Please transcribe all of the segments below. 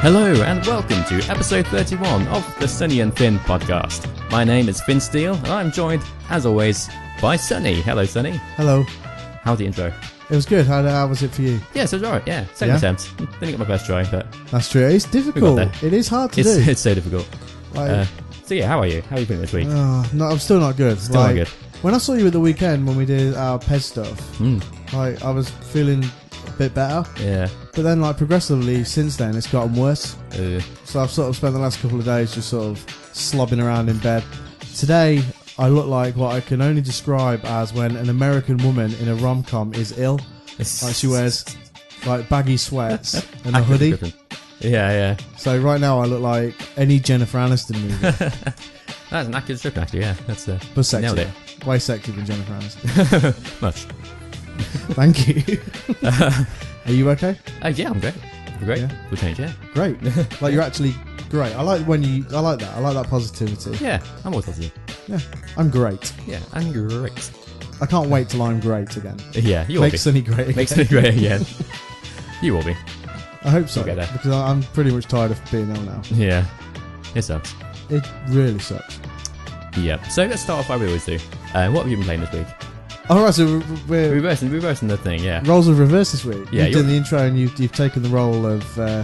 Hello and welcome to episode 31 of the Sonny and Finn podcast. My name is Finn Steele and I'm joined, as always, by Sonny. Hello, Sonny. Hello. How the intro? It was good. How, how was it for you? Yes, it was alright. Yeah, second Yeah? attempt. Didn't get my first try, but That's true. It's difficult. there. It is hard to it's, do. it's so difficult. Like, Uh, so yeah, how are you? How are you feeling this week? oh, no, I'm still not good. Still not Like, good. When I saw you at the weekend when we did our PES stuff, Mm, like I was feeling bit better. yeah. But then, like progressively since then, it's gotten worse. Uh, So I've sort of spent the last couple of days just sort of slobbing around in bed. Today, I look like what I can only describe as when an American woman in a rom com is ill. Like she wears like baggy sweats and a hoodie. Yeah, yeah. So right now I look like any Jennifer Aniston movie, That's an accurate description, actually. Yeah, that's uh, but sexy. nailed it. Way sexier than Jennifer Aniston. Much. Thank you. Are you okay? Uh, yeah, I'm great. I'm great. Yeah. We'll change. Yeah. Great. like you're actually great. I like when you. I like that. I like that positivity. Yeah, I'm always positive. Yeah, I'm great. Yeah, I'm great. I can't wait till I'm great again. Yeah, you will Make be. Sonny great again. Makes me great again. You will be. I hope so We'll get there. because I- I'm pretty much tired of being ill now. Yeah. It sucks. It really sucks. Yeah. So let's start off like we always do. Uh, what have you been playing this week? All right, so we're, Reversing, reversing the thing. Yeah. roles of reverse this week. Yeah, you've done the intro and you've, you've taken the role of uh,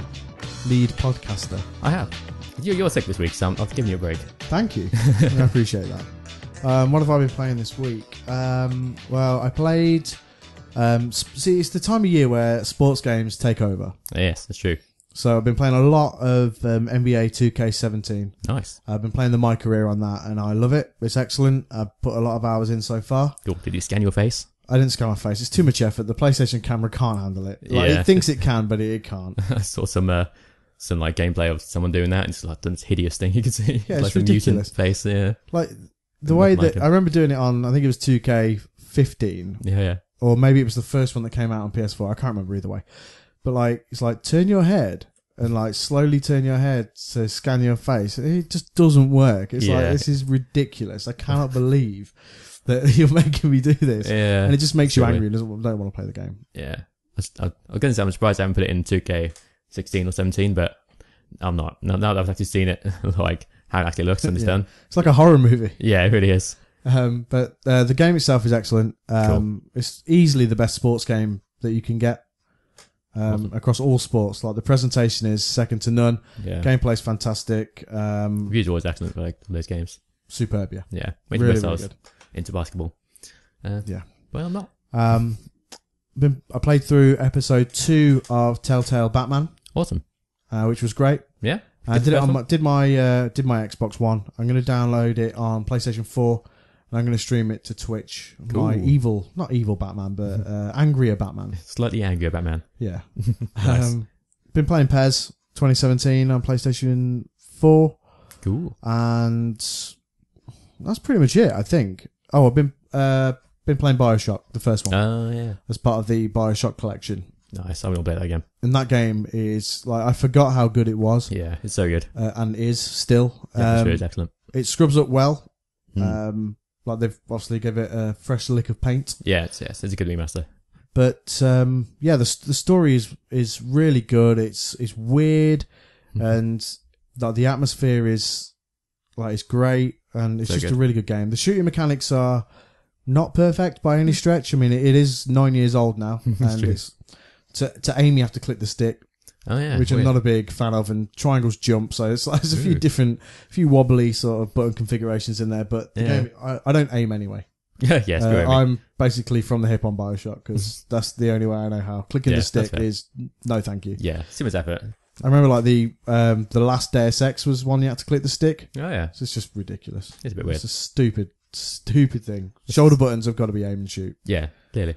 lead podcaster. I have. You, you're sick this week, so I'm, I've given you a break. Thank you. I appreciate that. Um, what have I been playing this week? Um, well, I played. Um, see, it's the time of year where sports games take over. Yes, that's true. So I've been playing a lot of um, NBA 2K17. Nice. I've been playing the my career on that, and I love it. It's excellent. I've put a lot of hours in so far. Cool. Did you scan your face? I didn't scan my face. It's too much effort. The PlayStation camera can't handle it. Like, Yeah. It thinks it can, but it, can't. I saw some uh, some like gameplay of someone doing that, and it's like this hideous thing you can see. Yeah, like it's a mutant ridiculous. face. Yeah. Like the way that. I remember doing it on, I think it was 2K15. Yeah. Yeah. or maybe it was the first one that came out on PS4. I can't remember either way. But like, it's like turn your head and like slowly turn your head to scan your face. It just doesn't work. It's like this is ridiculous. I cannot believe that you're making me do this, Yeah. and it just makes you angry and doesn't don't want to play the game. Yeah. I was, I, I was going to say I'm surprised I haven't put it in 2K16 or 17, but I'm not. Now, that I've actually seen it, like how it actually looks and it's Yeah. done. It's like a horror movie. Yeah, it really is. Um, but uh, the game itself is excellent. Um, It's easily the best sports game that you can get. Um, Awesome. across all sports, like the presentation is second to none. Yeah. Gameplay's fantastic. Um, Reviews are always excellent for like those games. superb, yeah. Yeah. Makes Really, really, ourselves into basketball. Uh, Yeah. Well, I'm not. Um, been, I played through episode two of Telltale Batman, Awesome. uh, which was great. Yeah. I Good did it on my, did my uh, did my Xbox One. I'm going to download it on PlayStation Four, and I'm going to stream it to Twitch. My evil, not evil Batman, but uh, angrier Batman. Slightly angry about man. Yeah. Nice. Um, been playing PES 2017 on PlayStation Four, Cool. and that's pretty much it. I think. Oh, I've been uh, been playing Bioshock, the first one, Oh, yeah. as part of the Bioshock collection. Nice. I'm going to play that again. and that game is like I forgot how good it was Yeah. It's so good. uh, and is still. Atmosphere Um, is excellent. it scrubs up well. Hmm. Um, like they've obviously give it a fresh lick of paint, yeah, it's, yes, it's a good remaster. but um, yeah, the the story is is really good. It's it's weird, Mhm. and like the atmosphere is like it's great, and it's So just a really good game. The shooting mechanics are not perfect by any stretch. I mean, it, it is nine years old now, and true. it's to to aim you have to click the stick. Oh, yeah. which I'm weird. not a big fan of, and triangles jump. So it's like there's a few Ooh. different, few wobbly sort of button configurations in there. But the Yeah. game, I, I don't aim anyway. yeah, yeah, it's Uh. I'm basically from the hip on Bioshock because that's the only way I know how. Clicking Yeah, the that's stick fair. is no, thank you. yeah, too much effort. I remember like the um, the last Deus Ex was one you had to click the stick. Oh, yeah. So it's just ridiculous. It's a bit weird. It's a stupid, stupid thing. Shoulder buttons have got to be aim and shoot. Yeah, clearly.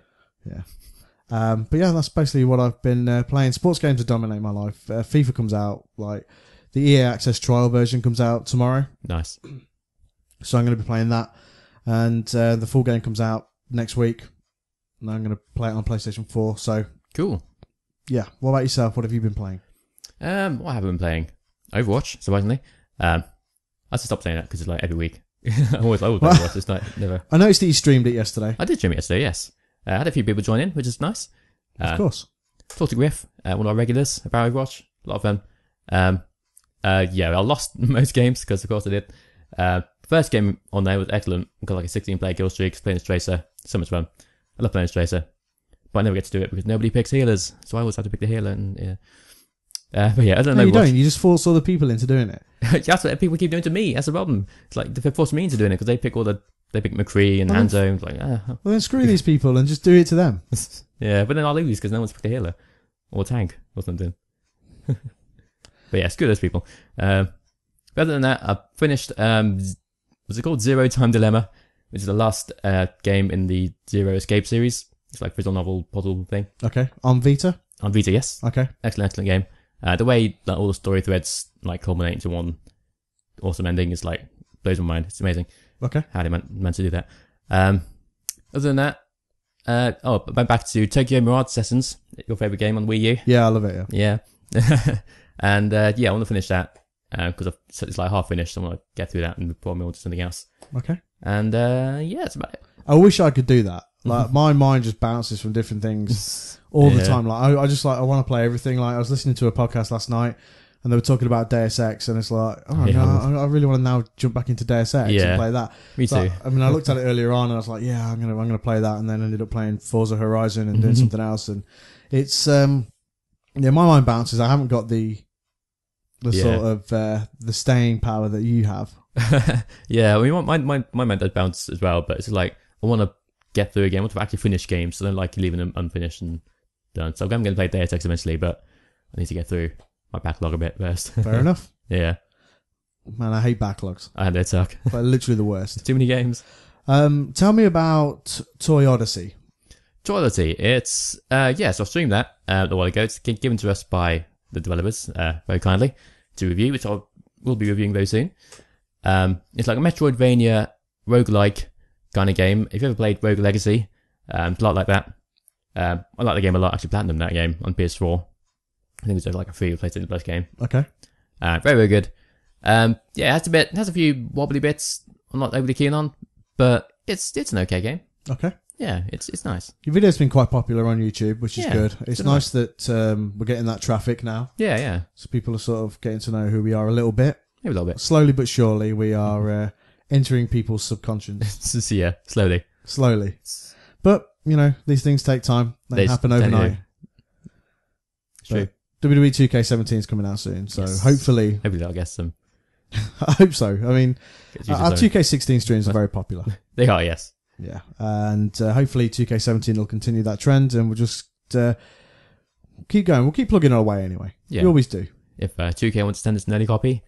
Um, but yeah, that's basically what I've been uh, playing. Sports games that dominate my life. Uh, FIFA comes out like the EA Access trial version comes out tomorrow, Nice. so I'm going to be playing that, and uh, the full game comes out next week, and I'm going to play it on PlayStation 4. So Cool. yeah, what about yourself? What have you been playing? Um, what have I been playing? Overwatch, surprisingly. Um, I have to stop saying that because it's like every week. I always, I always play Overwatch. It's not never. I noticed that you streamed it yesterday. I did stream it yesterday. Yes, uh, I had a few people join in, which is nice. Of Uh, course. talked to Griff, uh, one of our regulars about Watch, A lot of um, Um, uh, yeah, I lost most games because of course I did. Uh, first game on there was excellent. Got like a 16 player kill streak, playing as Tracer. So much fun. I love playing as Tracer. But I never get to do it because nobody picks healers. So I always have to pick the healer and yeah. Uh, but yeah, I don't No, know. you don't. You just force other people into doing it. That's what people keep doing to me. That's the problem. It's like they force me into doing it because they pick all the they pick McCree and Well, Hanzo. It's like ah, Well, then screw these people and just do it to them. yeah, but then I lose because no one's picked a healer or tank or something. but yeah, screw those people. Um, other than that, I finished. Um, what's it called? Zero Time Dilemma, which is the last uh, game in the Zero Escape series. It's like visual novel puzzle thing Okay. On Vita. on Vita. Yes, Okay. excellent, excellent game. Uh, the way that all the story threads like culminate into one awesome ending is like blows my mind. It's amazing Okay. how they meant, meant to do that. Um, other than that, uh, oh, but back to Tokyo Mirage Sessions, your favorite game on Wii U. Yeah, I love it. Yeah. Yeah. and, uh, yeah, I want to finish that, because so it's like half finished. So I want to get through that and move on to something else. Okay. And, uh, yeah, that's about it. I wish I could do that. Like my mind just bounces from different things all the time. Like I, I just like I want to play everything. Like I was listening to a podcast last night, and they were talking about Deus Ex, and it's like, oh Yeah. no, I, I really want to now jump back into Deus Ex Yeah. and play that. Me So, too. I mean, I looked at it earlier on, and I was like, yeah, I'm gonna I'm gonna play that, and then ended up playing Forza Horizon and doing Mhm. something else, and it's um yeah, my mind bounces. I haven't got the the Yeah. sort of uh, the staying power that you have. yeah, I mean, my, my, my mind does bounce as well, but it's like, I want to get through a game. I want to actually finish games. So I don't like leaving them unfinished and done. So I'm going to play Deus Ex eventually, but I need to get through my backlog a bit first. Fair enough. yeah, Man, I hate backlogs. I that suck. Like literally the worst. Too many games. Um, tell me about Toy Odyssey. Duality. It's uh yes, I've streamed that uh, a while ago. It's gi- given to us by the developers uh, very kindly to review, which I will be reviewing very soon. Um, it's like a Metroidvania roguelike kind of game. If you ever played Rogue Legacy, um, it's a lot like that. Um, I like the game a lot. Actually, platinum that game on PS4. I think it's like a free PlayStation Plus game. Okay. Uh, very very good. Um, yeah, it has a bit, it has a few wobbly bits. I'm not overly keen on, but it's it's an okay game. Okay. Yeah, it's it's nice. Your video's been quite popular on YouTube, which is Yeah, good. It's it's nice that um, we're getting that traffic now. Yeah, yeah, So people are sort of getting to know who we are a little bit. maybe a little bit. Slowly but surely, we are uh, entering people's subconscious. Yeah, slowly. Slowly. But, you know, these things take time. They They- happen they overnight. It's true. WWE 2K17 is coming out soon. So Yes. hopefully, Hopefully that'll get some. I hope so. I mean, our users 2K16 streams are very popular. They are, yes. Yeah, and uh, hopefully 2K17 will continue that trend, and we'll just uh, keep going. We'll keep plugging our way anyway. Yeah. We always do. If uh, 2K wants to send us an early copy,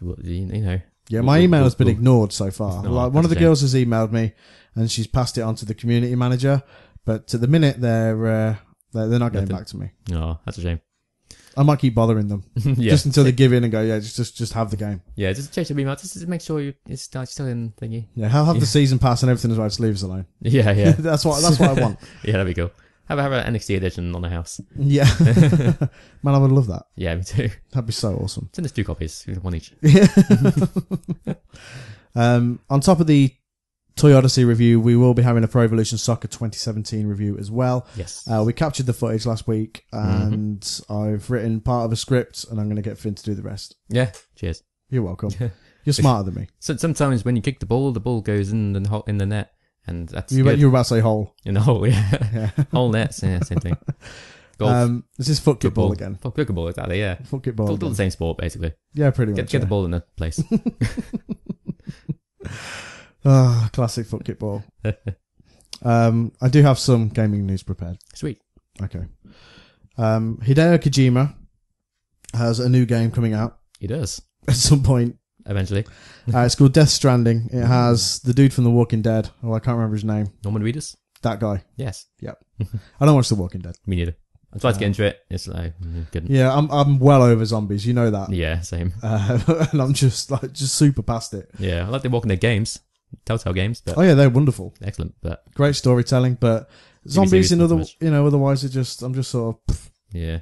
well, you know, Yeah, We'll- my we'll- email has been we'll- ignored so far. Like one of the that's a shame. girls has emailed me, and she's passed it on to the community manager, but at the minute they're uh, they're, they're not getting Nothing. back to me. oh, that's a shame. I might keep bothering them yeah, just until they give in and go, yeah, just just just have the game. yeah, just check the email. Just, just make sure you, it's still, in thingy. Yeah, have Yeah. the season pass and everything as well. Just leave us alone. Yeah, yeah, that's what that's what I want. yeah. That'd be cool. Have have an NXT edition on the house. Yeah, man, I would love that. Yeah, me too. That'd be so awesome. Send us two copies, one each. um, on top of the Toy Odyssey review, we will be having a Pro Evolution Soccer 2017 review as well. Yes. Uh, we captured the footage last week, and I've written part of a script, and I'm going to get Finn to do the rest. yeah. Cheers. You're welcome. You're smarter than me. So sometimes when you kick the ball, the ball goes in the hole, in the net, and that's You, good. you were about to say hole. in the hole. Yeah, Yeah. hole nets. Yeah, same thing. Golf. Um, this is foot football again. Fuck, Pokeball, exactly. Yeah. Foot kickball. Still, still the same sport, basically. Yeah, pretty Get, much. get the ball in the place. Ah, classic foot kickball. um, I do have some gaming news prepared. Sweet. Okay. Um, Hideo Kojima has a new game coming out He does. at some point. Eventually. Uh, it's called Death Stranding. It has the dude from The Walking Dead. Oh, I can't remember his name. Norman Reedus? That guy. Yes. Yep. I don't watch The Walking Dead. Me neither. I tried to get into it. It's like, mm, couldn't. Yeah, I'm I'm well over zombies. You know that. Yeah, same. Uh, and I'm just like just super past it. Yeah, I like the Walking Dead games. Telltale games, but Oh yeah, they're wonderful. excellent. But Great storytelling, but zombies series, in not other much. you know otherwise it just I'm just sort of pff, yeah,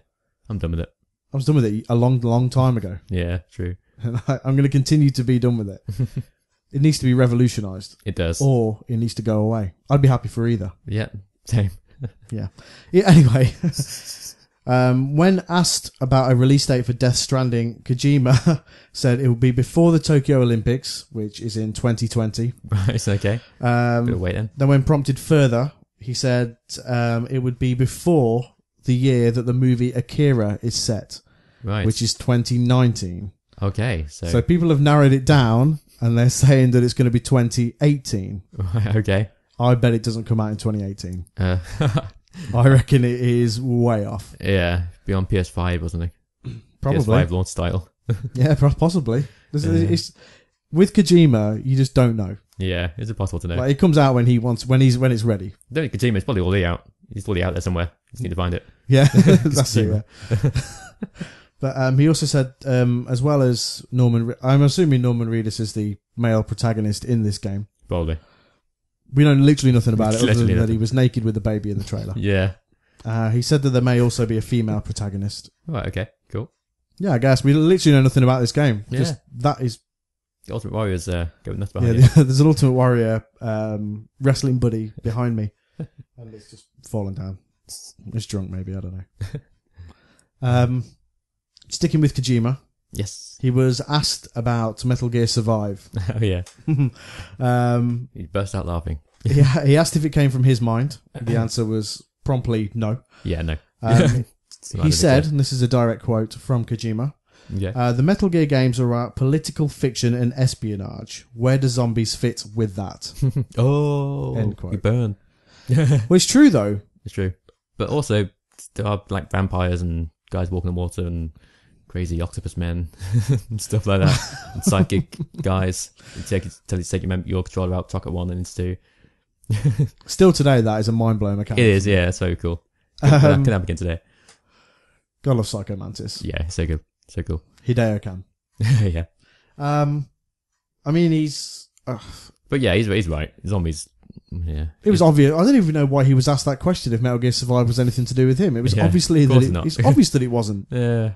I'm done with it. I was done with it a long long time ago, Yeah, true. and I, I'm going to continue to be done with it. it needs to be revolutionized, It does. or it needs to go away. I'd be happy for either. Yeah, same. Yeah. Yeah. Anyway, Um, when asked about a release date for Death Stranding, Kojima said it will be before the Tokyo Olympics, which is in 2020. Right, it's okay. Bit Um, of wait then. then, when prompted further, he said um, it would be before the year that the movie Akira is set, Right. which is 2019. okay. So, So people have narrowed it down, and they're saying that it's going to be 2018. okay. I bet it doesn't come out in 2018. Uh, I reckon it is way off. yeah, be on PS5 or something. Probably. PS5 launch style. Yeah, possibly. Is- Yeah. it's, with Kojima, you just don't know. Yeah, it's impossible to know. Like it comes out when he wants, when he's when it's ready. Don't think Kojima's probably already out. He's already out there somewhere. Just need to find it. Yeah, that's it. But um, he also said, um, as well as Norman, Re- I'm assuming Norman Reedus is the male protagonist in this game. Probably. We know literally nothing about it, other Literally than that nothing. he was naked with the baby in the trailer. Yeah. Uh, he said that there may also be a female protagonist. Right, okay. Cool. Yeah, I guess we literally know nothing about this game. Yeah. Just that is The Ultimate Warrior's uh, going nuts yeah. behind it. There's an Ultimate Warrior um, wrestling buddy behind me, and it's just fallen down. It's drunk, maybe I don't know. um, sticking with Kojima, Yes. he was asked about Metal Gear Survive. oh, yeah. um, He burst out laughing. he, he asked if it came from his mind. The answer was promptly no. Yeah, no. Um, he said, and this is a direct quote from Kojima. Yeah. Uh, the Metal Gear games are about political fiction and espionage. Where do zombies fit with that? oh. End quote. You burn. well, it's true though. It's true. But also, there are like vampires and guys walking on water and crazy octopus men and stuff like that. and psychic guys. You take, tell you to take your, mem- your controller out, chuck it one and into two. Still today, that is a mind blowing mechanic. It is, yeah, it's so cool. Can, Um, can happen again today. God love Psycho Mantis. Yeah, so good. So cool. Hideo can. yeah. Um, I mean, he's. Uh, But yeah, he's, he's right. Zombies, yeah. it was obvious. I don't even know why he was asked that question. If Metal Gear Survive was anything to do with him, it was Yeah, obviously that. It, it's obvious that it wasn't. Yeah,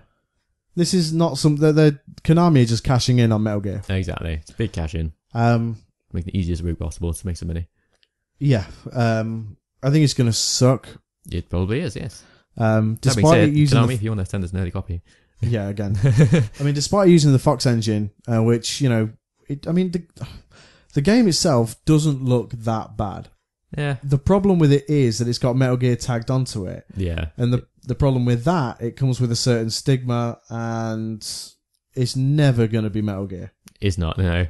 This is not some. The, the Konami are just cashing in on Metal Gear. exactly. It's a big cash in. Um, Make the easiest route possible to make some money. yeah. Um, I think it's going to suck. It probably is, yes. Um, That despite said, using Konami, the if you want to send us an early copy. Yeah, again. I mean, despite using the Fox engine, uh, which you know, it, I mean, the the game itself doesn't look that bad. Yeah. The problem with it is that it's got Metal Gear tagged onto it, Yeah. and the the problem with that, it comes with a certain stigma, and it's never going to be Metal Gear. It's not, no.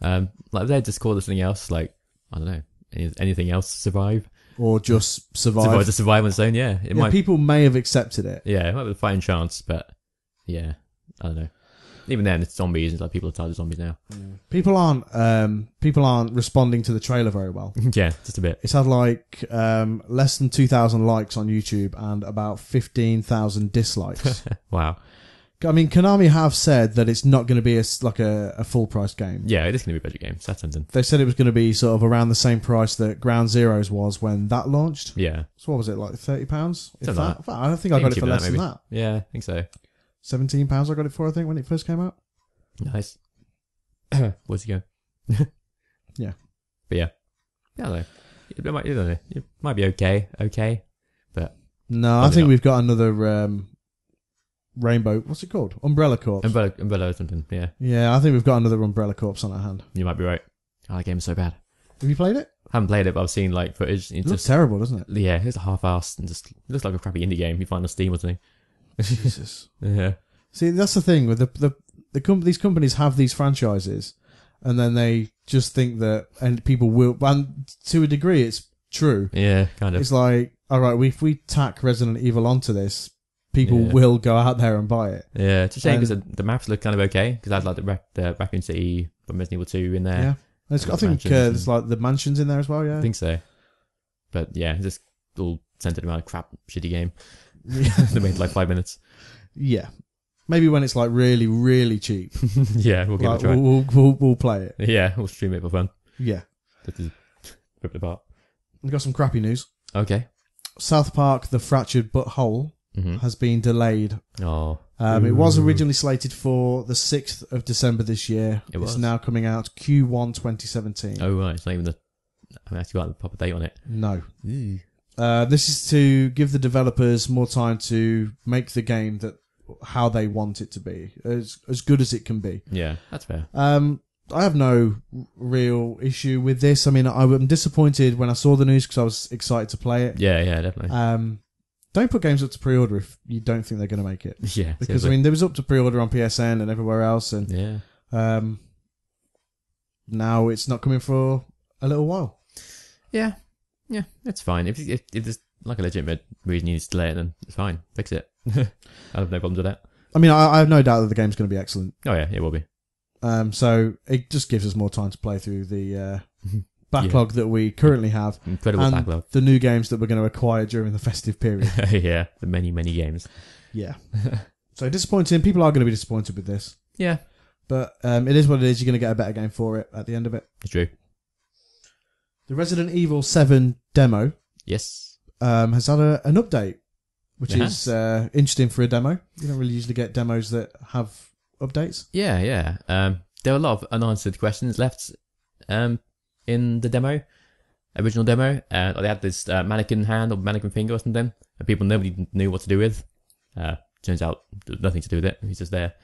Um, like they just call it something else, like, I don't know, any, anything else survive? Or just survive. Survive, just survive on its own, yeah. It Yeah, might, people may have accepted it. yeah, it might be a fine chance, but yeah, I don't know. Even then, it's zombies, it's like people are tired of zombies now. People aren't um, people aren't responding to the trailer very well. yeah, just a bit. It's had like um, less than two thousand likes on YouTube and about fifteen thousand dislikes. Wow. I mean, Konami have said that it's not going to be a s like a, a full price game. Yeah, it is going to be a budget game, so that's something. They said it was going to be sort of around the same price that Ground Zeroes was when that launched. Yeah. So what was it like thirty pounds? If Something that, like fact, I don't think I got it cheaper for than less that, than maybe. that. Yeah, I think so. Seventeen pounds I got it for. I think when it first came out. Nice. Where's he going? Yeah. But yeah. Yeah, I don't know. It might, I don't know. It might be okay. Okay. But No, I think not. we've got another um, Rainbow. What's it called? Umbrella Corps. Umbrella, Umbrella or something. Yeah. yeah, I think we've got another Umbrella Corps on our hand. You might be right. Oh, that game's so bad. Have you played it? I haven't played it, but I've seen like footage. It It's looks just, terrible, doesn't it? yeah, it's a half-assed and just it looks like a crappy indie game you find on Steam or something. Jesus. Yeah. See, that's the thing with the the, the com- these companies have these franchises, and then they just think that and people will. And to a degree, it's true. Yeah, kind of. It's like, all right, we, if we tack Resident Evil onto this, people Yeah. will go out there and buy it. yeah, it's a shame because the, the maps look kind of okay because I had like the, the Raccoon City from Resident Evil 2 in there. Yeah, I think mansions uh, there's like the mansions in there as well. Yeah, I think so. But yeah, just all centered around a crap, shitty game. They made like five minutes. yeah. Maybe when it's like really, really cheap, yeah, we'll give it a try. we'll, we'll, we'll we'll play it. Yeah, we'll stream it for fun. Yeah, rip it apart. we've got some crappy news. Okay. South Park: The Fractured But Whole hmm has been delayed Oh, Um, it was originally slated for the 6th of December this year. It it's was. now coming out Q1 2017. oh right, it's not even the. I mean, actually got the proper date on it. No. Ooh. Uh, this is to give the developers more time to make the game that how they want it to be, as as good as it can be. Yeah, that's fair. Um, I have no real issue with this. I mean, I, am disappointed when I saw the news because I was excited to play it. Yeah, yeah, definitely. Um, don't put games up to pre-order if you don't think they're going to make it. yeah, Because I mean, there was up to pre-order on PSN and everywhere else, and yeah, um, now it's not coming for a little while. yeah, yeah, it's fine. If if, if there's like a legitimate reason you need to delay it, then it's fine. Fix it. I have no problems with that. I mean, I, I have no doubt that the game's going to be excellent. Oh yeah, it will be. Um, so it just gives us more time to play through the uh, backlog that we currently have Incredible and backlog. the new games that we're going to acquire during the festive period. yeah, the many many games. yeah. so disappointing. People are going to be disappointed with this, Yeah, but um, it is what it is. You're going to get a better game for it at the end of it. it's true. The Resident Evil 7 demo Yes. um, has had a, an update, which It is uh, interesting for a demo. You don't really usually get demos that have updates. Yeah, yeah. Um, there were a lot of unanswered questions left um, in the demo, original demo. Uh, they had this uh, mannequin hand or mannequin finger or something and people nobody knew what to do with. Uh, turns out there's nothing to do with it. He's just there.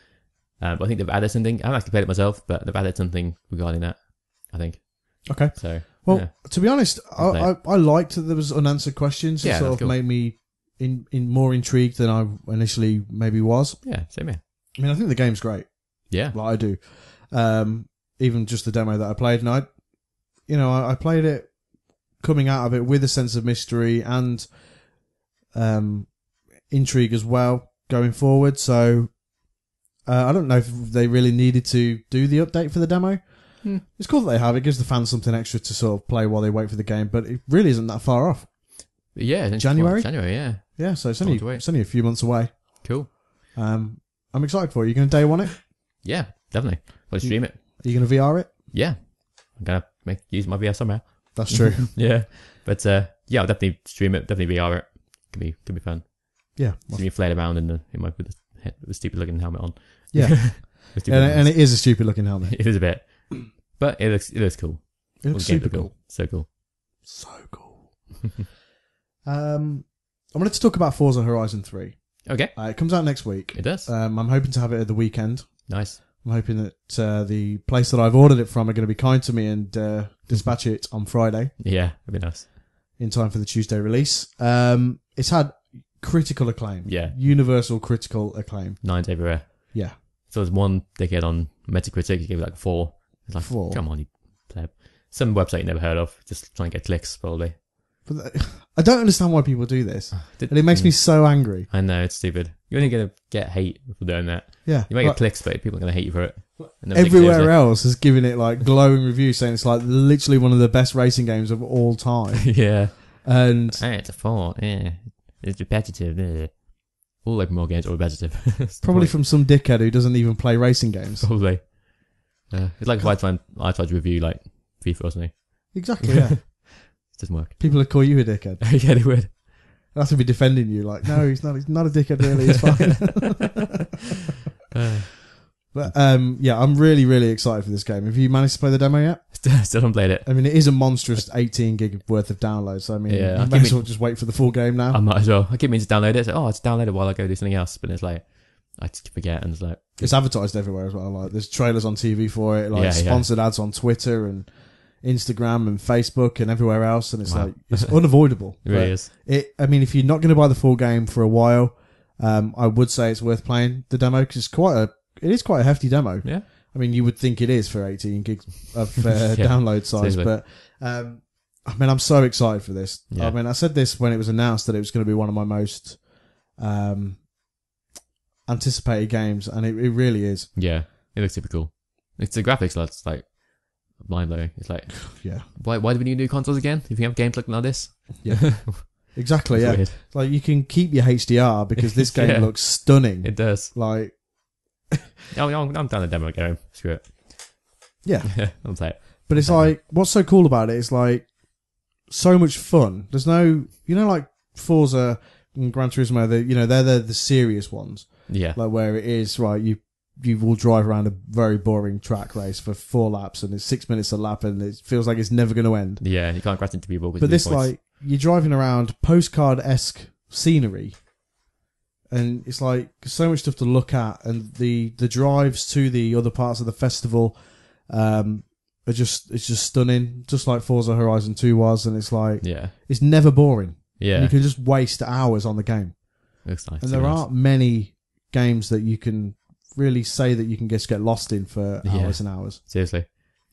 Uh, but I think they've added something. I haven't actually played it myself, but they've added something regarding that. I think Okay. so. Well, yeah. to be honest, I, I, I liked that there was unanswered questions. It Yeah, sort of cool. made me in, in more intrigued than I initially maybe was. yeah, same here. I mean, I think the game's great. Yeah, Like I do. Um, even just the demo that I played, and I, you know, I, I played it coming out of it with a sense of mystery and um, intrigue as well going forward. So uh, I don't know if they really needed to do the update for the demo. Hmm. It's cool that they have. It gives the fans something extra to sort of play while they wait for the game, but it really isn't that far off. Yeah. January? January. Yeah. Yeah, so it's only it's only a few months away. Cool. Um, I'm excited for it. You going to day one it? Yeah, definitely. Let's stream it. Are you going to VR it? Yeah, I'm gonna make use my VR somehow. That's true. Yeah, but uh, yeah, I'll definitely stream it. Definitely VR it. Could be could be fun. yeah, See me flail around in the in my with the, the stupid looking helmet on. yeah. And, and it is a stupid looking helmet. it is a bit, but it looks it looks cool. It looks The games super look cool. So cool. So cool. um, I wanted to talk about Forza Horizon 3. Okay, Uh, it comes out next week. it does. Um, I'm hoping to have it at the weekend. nice. I'm hoping that uh, the place that I've ordered it from are going to be kind to me and uh, dispatch it on Friday Yeah, it'd be nice. in time for the Tuesday release. Um, it's had critical acclaim. Yeah. Universal critical acclaim. Nines everywhere. Yeah. So there's one dickhead on Metacritic. He gave it like a four. It's like Four? Come on, you pleb. Some website you never heard of. Just trying to get clicks, probably. But th- I don't understand why people do this. Did- And it makes me so angry. I know it's stupid. You're only gonna get hate for doing that. Yeah. You might Like, get clicks, but people are gonna hate you for it. And everywhere seriously. else has given it like glowing reviews saying it's like literally one of the best racing games of all time. yeah. And it's a four. Yeah. It's repetitive. Yeah. All open world games are repetitive. That's the probably point. from some dickhead who doesn't even play racing games. probably. Uh, it's like if I tried, I tried to review like FIFA or something. Exactly, yeah. It doesn't work. People would call you a dickhead. yeah, they would. Have to be defending you like, no, he's not he's not a dickhead really, he's fine. Uh, but um yeah, I'm really, really excited for this game. Have you managed to play the demo yet? still, haven't played it. I mean it is a monstrous eighteen gig worth of downloads, so I mean Yeah, you I'll may give as well just wait for the full game now. I might as well. I keep meaning to download it. So, oh, it's downloaded while I go do something else. But it's like, I forget and it's like, It's advertised everywhere as well. Like there's trailers on TV for it, like Yeah, yeah. sponsored ads on Twitter and Instagram and Facebook and everywhere else, and it's Wow. like it's unavoidable. it really But is. It, I mean, if you're not going to buy the full game for a while, um, I would say it's worth playing the demo because it's quite a, it is quite a hefty demo. Yeah. I mean, you would think it is for 18 gigs of uh, Yeah, download size, seriously. but um, I mean, I'm so excited for this. Yeah. I mean, I said this when it was announced that it was going to be one of my most um, anticipated games, and it, it really is. Yeah. It looks super cool. It's the graphics that's like mind blowing. It's like, Yeah, why, why do we need new consoles again? If you have games looking like this? Yeah. exactly. Yeah, weird. like you can keep your HDR because this game Yeah. looks stunning. It does. like, Oh, I'm, I'm down the demo game. Screw it. yeah, I'll play it. But it's like what's so cool about it is like so much fun. There's no you know like Forza and Gran Turismo, you know they're the the serious ones, Yeah. like where it is right. You you will drive around a very boring track race for four laps and it's six minutes a lap and it feels like it's never going to end. Yeah, you can't crash into people. But this points. like you're driving around postcard esque scenery, and it's like so much stuff to look at, and the the drives to the other parts of the festival, um, are just it's just stunning, just like Forza Horizon Two was, and it's like Yeah. it's never boring. And Yeah. you can just waste hours on the game, Looks nice. and there aren't many games that you can really say that you can just get lost in for Yeah. hours and hours, Seriously.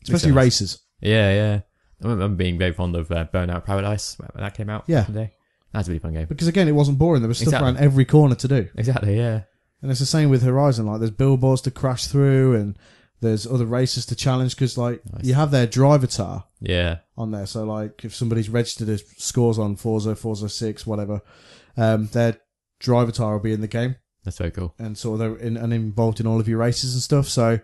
especially sense. races. Yeah, yeah. I remember being very fond of uh, Burnout Paradise when that came out. Yeah. back in the day. That's a really fun game. Because again, it wasn't boring. There was stuff Exactly. around every corner to do. Exactly, yeah. And it's the same with Horizon. Like, there's billboards to crash through, and there's other races to challenge. Because like, Nice. you have their Drivatar Yeah. on there. So like, if somebody's registered as scores on Forza, Forza Six, whatever, um, their Drivatar will be in the game, That's very cool. and so they're in, and involved in all of your races and stuff. So,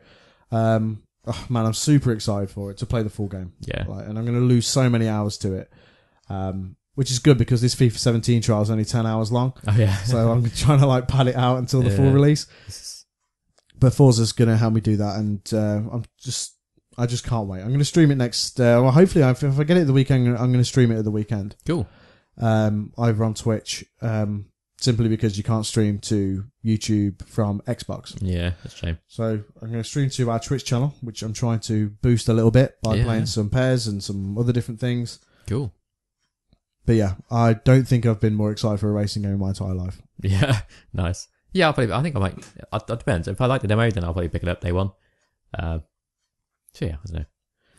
um, oh, man, I'm super excited for it to play the full game. Yeah. Like, and I'm going to lose so many hours to it, um, which is good because this FIFA 17 trial is only 10 hours long. Oh, yeah. So I'm trying to like pad it out until the full Yeah. release. This is- But Forza's going to help me do that, and uh, I'm just, I just can't wait. I'm going to stream it next. Uh, well, hopefully, if, if I get it the weekend, I'm going to stream it at the weekend, cool. um, over on Twitch, um, simply because you can't stream to YouTube from Xbox. Yeah, that's shame. So I'm going to stream to our Twitch channel, which I'm trying to boost a little bit by Yeah. playing some pairs and some other different things. Cool. But yeah, I don't think I've been more excited for a racing game in my entire life. Yeah, nice. Yeah, I'll probably, I think I might, it, it depends. If I like the demo, then I'll probably pick it up day one. Uh, so yeah, I don't know.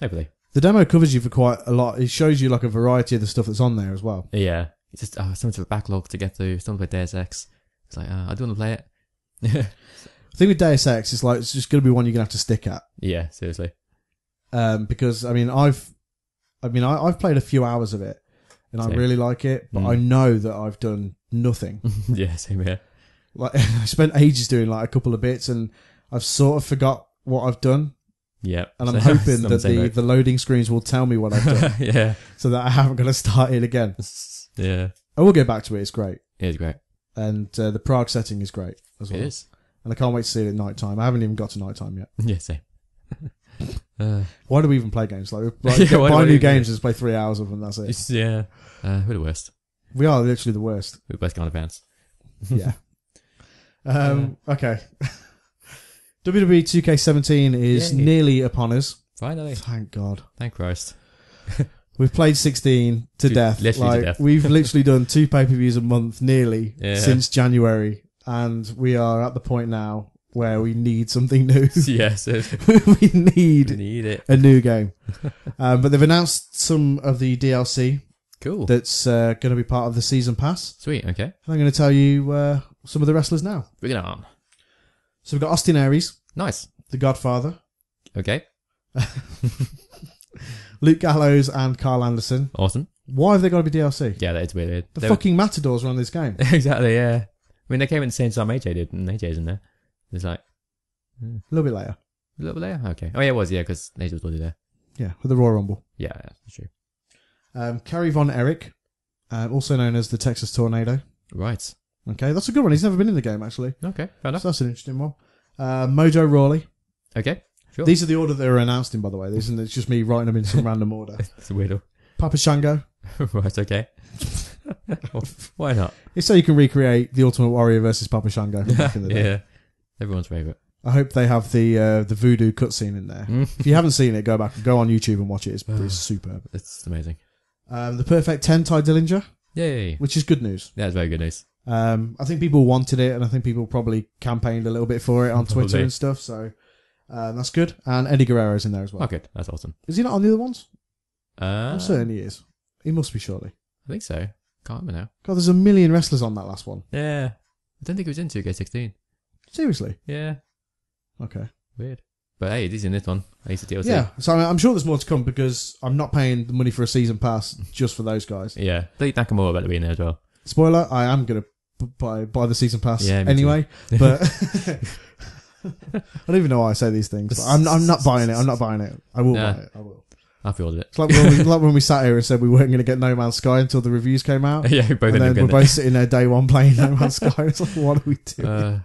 Hopefully. The demo covers you for quite a lot. It shows you like a variety of the stuff that's on there as well. Yeah. It's just, oh, so much of a backlog to get through. Something with Deus Ex. It's like, uh, I don't want to play it. The thing with Deus Ex is like it's just going to be one you're going to have to stick at yeah, seriously. um, because I mean I've I mean I, I've played a few hours of it and I really like it, but Mm. I know that I've done nothing. yeah, same here. like I spent ages doing like a couple of bits and I've sort of forgot what I've done, Yeah. and I'm So- hoping that the, the loading screens will tell me what I've done, yeah. so that I haven't got to start it again. Yeah. I will get back to it. It's great, It is great. and uh, the Prague setting is great as well. It is. and I can't wait to see it at night time. I haven't even got to night time yet. Yeah, same. uh, Why do we even play games? Like, like Yeah, buy new games and just play three hours of them. That's it. it's, yeah. Uh, we're the worst. We are literally the worst. We're both kind of fans. Yeah. um, okay. WWE 2K17 is Yay. nearly upon us. Finally. Thank God. Thank Christ. We've played 16 to To- death. literally to like death. we've literally done two pay per views a month nearly Yeah. since January, and we are at the point now where we need something new. yes, we we need need it. a new game. um, but they've announced some of the DLC Cool. that's uh, going to be part of the season pass. Sweet. Okay. And I'm going to tell you uh, some of the wrestlers now. Bring it on. So we've got Austin Aries, Nice. The Godfather, Okay. Luke Gallows, and Karl Anderson. Awesome. Why have they got to be DLC? Yeah, that's weird. The They- fucking Matadors are on this game. exactly. Yeah. I mean, they came in the same time AJ did, and AJ's in there. It's like A little bit later. a little bit later. Okay. Oh yeah, it was yeah, because AJ was already there. Yeah, with the Royal Rumble. Yeah, yeah, that's true. Um, Kerry Von Erich, uh, also known as the Texas Tornado. Right. Okay, that's a good one. He's never been in the game, actually. Okay. Fair enough. So that's an interesting one. Uh, Mojo Rawley. Okay. Sure. These are the order they were announced in, by the way. These, it's just me writing them in some random order. It's a weirdo. Papa Shango. right. Okay. Why not? It's so you can recreate the Ultimate Warrior versus Papa Shango from back in the day. yeah. Everyone's favorite. I hope they have the uh, the voodoo cutscene in there. Mm. If you haven't seen it, go back, go on YouTube and watch it. It's, it's superb. It's amazing. Um, the Perfect Ten Tye Dillinger, Yay. which is good news. That's very good news. Um, I think people wanted it, and I think people probably campaigned a little bit for it on Twitter Probably. and stuff. So um, that's good. And Eddie Guerrero's in there as well. Oh, good. That's awesome. Is he not on the other ones? Uh, I'm certain he is. He must be surely. I think so. Can't remember now. God, there's a million wrestlers on that last one. Yeah. I don't think he was in 2K16. Seriously? Yeah. Okay. Weird. But hey, he's in this one. I used to DLC. Yeah. So I mean, I'm sure there's more to come because I'm not paying the money for a season pass just for those guys. Yeah. Blake Nakamura better be in there as well. Spoiler: I am gonna b- buy buy the season pass Yeah, me anyway. But I don't even know why I say these things. But I'm I'm not buying it. I'm not buying it. I will Nah. buy it. I will. I feel it. It's like when we like when we sat here and said we weren't going to get No Man's Sky until the reviews came out, yeah, we both and ended then up we're getting both sitting there day one playing No Man's Sky. It's like, what are we it. doing? Uh,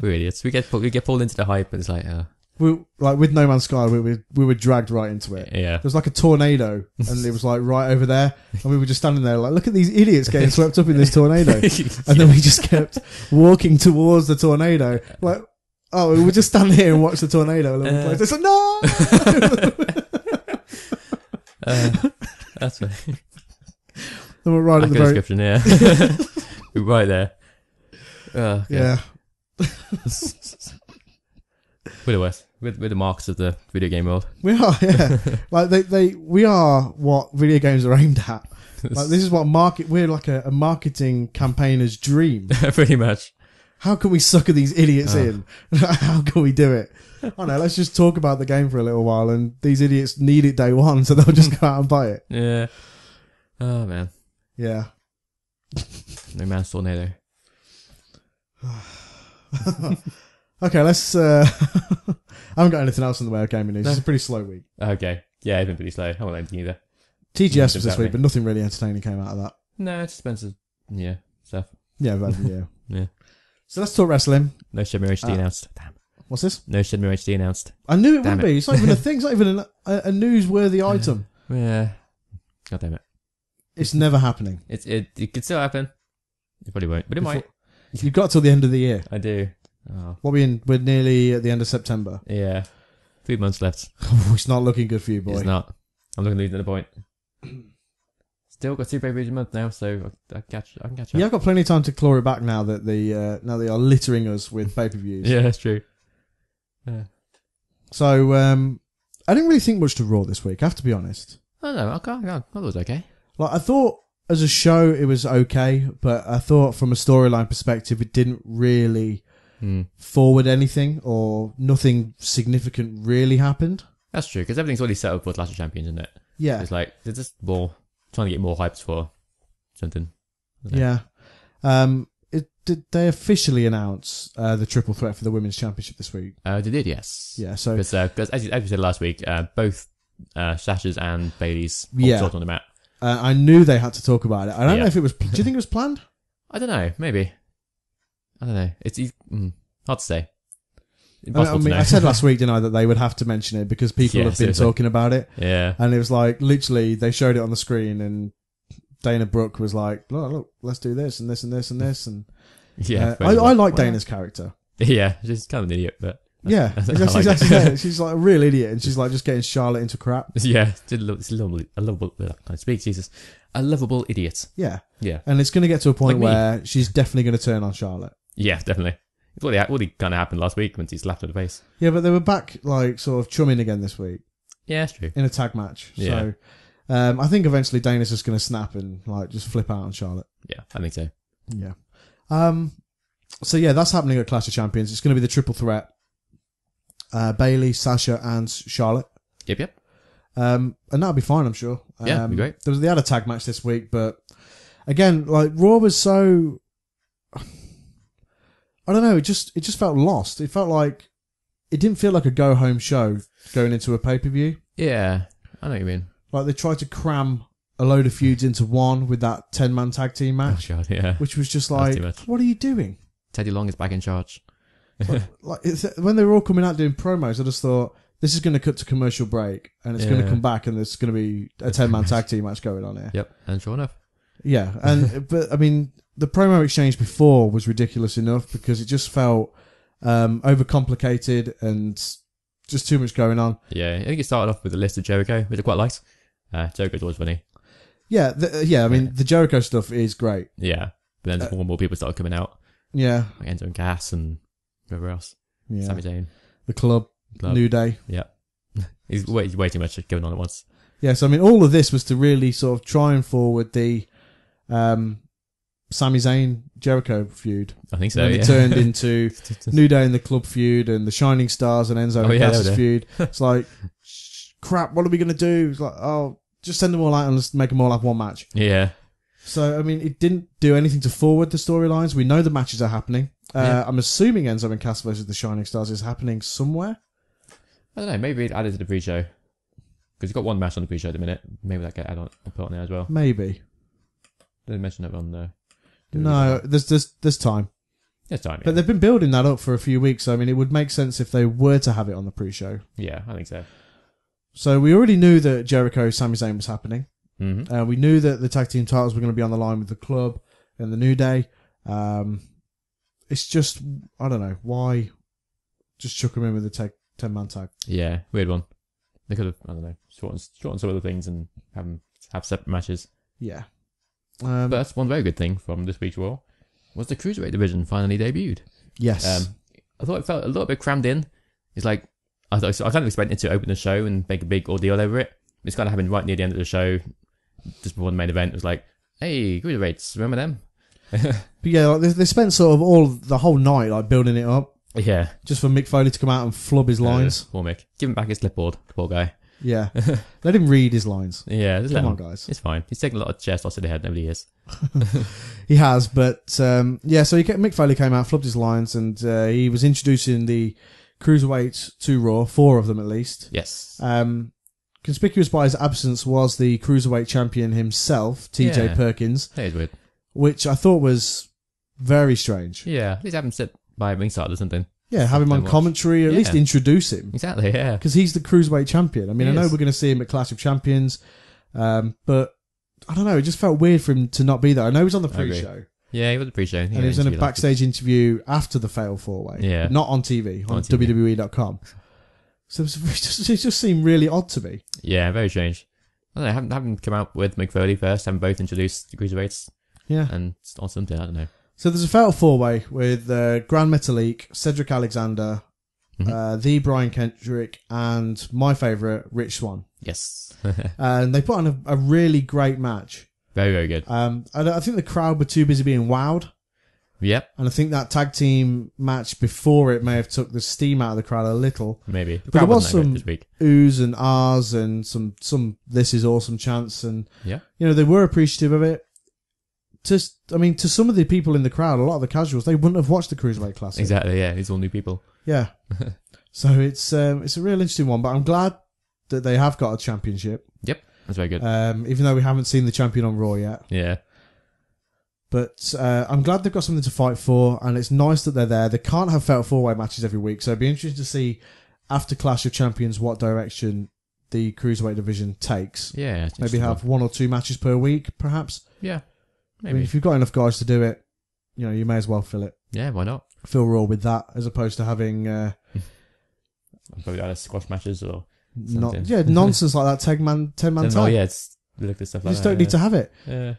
we're idiots. We get pu- we get pulled into the hype, and it's like, uh, we like with No Man's Sky, we were we were dragged right into it. Yeah. There was like a tornado, and it was like right over there, and we were just standing there like, look at these idiots getting swept up in this tornado, and then we just kept walking towards the tornado, like. Oh, we would just stand here and watch the tornado. And Uh. uh, it's like, no! Uh, that's funny. And we're right at the very, description, yeah. We're right there. Oh, yeah. We're the worst. We're, we're the marks of the video game world. We are, yeah. like they, they, we are what video games are aimed at. Like this is what market. We're like a, a marketing campaigner's dream. Pretty much. How can we sucker these idiots Oh. in? How can we do it? I don't know. Let's just talk about the game for a little while, and these idiots need it day one, so they'll just go out and buy it. Yeah. Oh, man. Yeah. No man's tornado. Okay, let's. uh I haven't got anything else in the way of gaming news. No. It's a pretty slow week. Okay. Yeah, it's been pretty slow. I won't anything either. TGS was this week, but nothing really entertaining came out of that. No, it's expensive. Yeah, stuff. Yeah, but, yeah. Yeah. So let's talk wrestling. No Shenmue HD Uh, announced. Damn. What's this? No Shenmue HD announced. I knew it Damn would it. be. It's not even a thing. It's not even an, a, a newsworthy item. Yeah. God damn it. It's never happening. It's, it, it could still happen. It probably won't, but it Before- might. You've got till the end of the year. I do. Oh, What we in? We're nearly at the end of September. yeah. Three months left. it's not looking good for you, boy. It's not. I'm looking to lose another point. Still got two pay-per-views a month now, so I, I catch. I can catch up. Yeah, I've got plenty of time to claw it back now that the uh, now they are littering us with pay per views. Yeah, that's true. Yeah. So um, I didn't really think much to Raw this week. I have to be honest. I don't know. I, can't, I thought it was okay. Like I thought as a show it was okay, but I thought from a storyline perspective it didn't really Hmm. forward anything or nothing significant really happened. That's true because everything's already set up for Clash of Champions, isn't it? Yeah, It's like they're just more trying to get more hypes for something. I don't know. yeah. Um, it, did they officially announce uh, the triple threat for the women's championship this week? Uh, they did, yes. Yeah, so Because uh, as, you- as we said last week, uh, both uh, Sasha's and Bayley's Yeah. on the mat. uh, I knew they had to talk about it. I don't Yeah. know if it was. Do you think it was planned? I don't know. Maybe. I don't know. It's mm, hard to say. I, mean- Impossible I mean. I said last week, didn't I, that they would have to mention it because people Yeah, have been seriously. talking about it, yeah. and it was like literally they showed it on the screen, and Dana Brooke was like, "Look, look let's do this and this and this and this," and Yeah. uh, I, I like Dana's character. Yeah. She's kind of an idiot, but. Yeah, I that's like exactly it. it. She's like a real idiot, and she's like just getting Charlotte into crap. Yeah. It's a lo- it's a lovable, a lovable, uh, I can't speak, Jesus. A lovable idiot. Yeah, Yeah. and it's going to get to a point Like me. where she's definitely going to turn on Charlotte. Yeah, definitely. It's already, already kind of happened last week when he slapped her in the face. Yeah, but they were back like sort of chumming again this week Yeah, that's true. in a tag match. Yeah. So um, I think eventually Dana's just going to snap and like just flip out on Charlotte. Yeah, I think so. Yeah. Um. So yeah, that's happening at Clash of Champions. It's going to be the triple threat: uh, Bayley, Sasha, and Charlotte. Yep, yep. Um, and that'll be fine, I'm sure. Yeah, um, it'll be great. There was the other tag match this week, but again, like Raw was so. I don't know. It just it just felt lost. It felt like it didn't feel like a go home show going into a pay per view. Yeah, I know what you mean. Like they tried to cram a load of feuds into one with that ten man tag team Oh, match, God, yeah. which was just like, too much. what are you doing? Teddy Long is back in charge. like it's, when they were all coming out doing promos, I just thought this is going to cut to commercial break, and it's going to Yeah. come back, and there's going to be a ten man tag team match going on here. Yep, and sure enough. Yeah, and but I mean, the promo exchange before was ridiculous enough because it just felt um, overcomplicated and just too much going on. Yeah, I think it started off with a list of Jericho, which I quite liked. Uh, Jericho's always funny. Yeah, the, yeah. I mean, the Jericho stuff is great. Yeah, but then Uh, more and more people started coming out, Yeah, like Enzo and Cass and whoever else. yeah. Sami Zayn. The club, Club. New Day. Yeah. He's way, he's way too much going on at once. Yeah, so I mean, all of this was to really sort of try and forward the um, Sami Zayn Jericho feud. I think so. and yeah. it turned into New Day and the Club feud and the Shining Stars and Enzo Oh, and yeah, they were feud. It's like, sh- crap, what are we going to do? It's like, oh, just send them all out and let's make them all have one match. yeah. So, I mean, it didn't do anything to forward the storylines. We know the matches are happening. Uh, Yeah. I'm assuming Enzo and Cass versus the Shining Stars is happening somewhere. I don't know. Maybe it added to the pre-show because you've got one match on the pre-show at the minute. Maybe that get added on put on there as well. Maybe. Didn't mention it on the. No, there's, there's, there's time. It's time. But Yeah. they've been building that up for a few weeks. So, I mean, it would make sense if they were to have it on the pre-show. yeah, I think so. So we already knew that Jericho Sami Zayn was happening. hmm Uh, we knew that the tag team titles were going to be on the line with the club and the New Day. Um, it's just I don't know why just chuck them in with the tag, ten man tag. Yeah, weird one. They could have, I don't know, shortened, shortened some other things and have 'em have separate matches. Yeah. Um, But that's one very good thing from this week's Raw was the cruiserweight division finally debuted. yes. Um, I thought it felt a little bit crammed in. It's like I, thought, I kind of expected it to open the show and make a big ordeal over it. It's kind of happened right near the end of the show, just before the main event. It was like, "Hey, cruiserweights, remember them?" but yeah, like they, they spent sort of all the whole night like building it up Yeah, just for Mick Foley to come out and flub his lines. Uh, poor Mick, give him back his clipboard, poor guy. Yeah. Let him read his lines. Yeah, just let Come him- on, guys. It's fine. He's taking a lot of chest off to the head. Nobody is. He has, but um, yeah. So he, ca- Mick Foley came out, flubbed his lines, and uh, he was introducing the cruiserweights to Raw, four of them at least. Yes. Um, conspicuous by his absence was the cruiserweight champion himself, T.J. Yeah. Perkins, That is weird. which I thought was very strange. Yeah, at least have him sit by ringside or something. Yeah, have him on watch. commentary, or at least introduce him Exactly. Yeah. because he's the cruiserweight champion. I mean, He I know is. we're going to see him at Clash of Champions, um, but I don't know. It just felt weird for him to not be there. I know he was on the agree. pre-show. Yeah, he was a pre-show. and he was in a backstage interview after the fail four way. Yeah. Not on TV, on, On TV. WWE.com. So it, was, it, just, it just seemed really odd to me. Yeah, very strange. I don't know. Haven't haven't come out with Mick Foley first. Haven't both introduced the cruiserweights Yeah. and or something. I don't know. So there's a fatal four way with uh, Gran Metalik, Cedric Alexander, Mhm. uh, the Brian Kendrick, and my favourite, Rich Swann. Yes. And they put on a, a really great match. very very good. Um, I, I think the crowd were too busy being wowed. Yep. And I think that tag team match before it may have took the steam out of the crowd a little. Maybe. The But there was wasn't that great some- oohs and ahs and some some this is awesome chants and Yeah. you know they were appreciative of it. Just I mean to some of the people in the crowd, a lot of the casuals, they wouldn't have watched the cruiserweight classic. Exactly. Yeah. These all new people. Yeah. so it's um, it's a real interesting one, but I'm glad that they have got a championship. Yep. That's very good. Um, even though we haven't seen the champion on Raw yet, yeah. but uh, I'm glad they've got something to fight for, and it's nice that they're there. They can't have felt four way matches every week, so it'd be interesting to see after Clash of Champions what direction the cruiserweight division takes. Yeah. it's Maybe interesting have one or two matches per week, perhaps. one. Yeah. I mean, if you've got enough guys to do it, you know, you may as well fill it. yeah. Why not? Fill Raw with that, as opposed to having uh, Probably either squash matches or. not yeah nonsense like that ten man ten man oh yeah. It's we looked at stuff you like just that. don't need to have it. Yeah.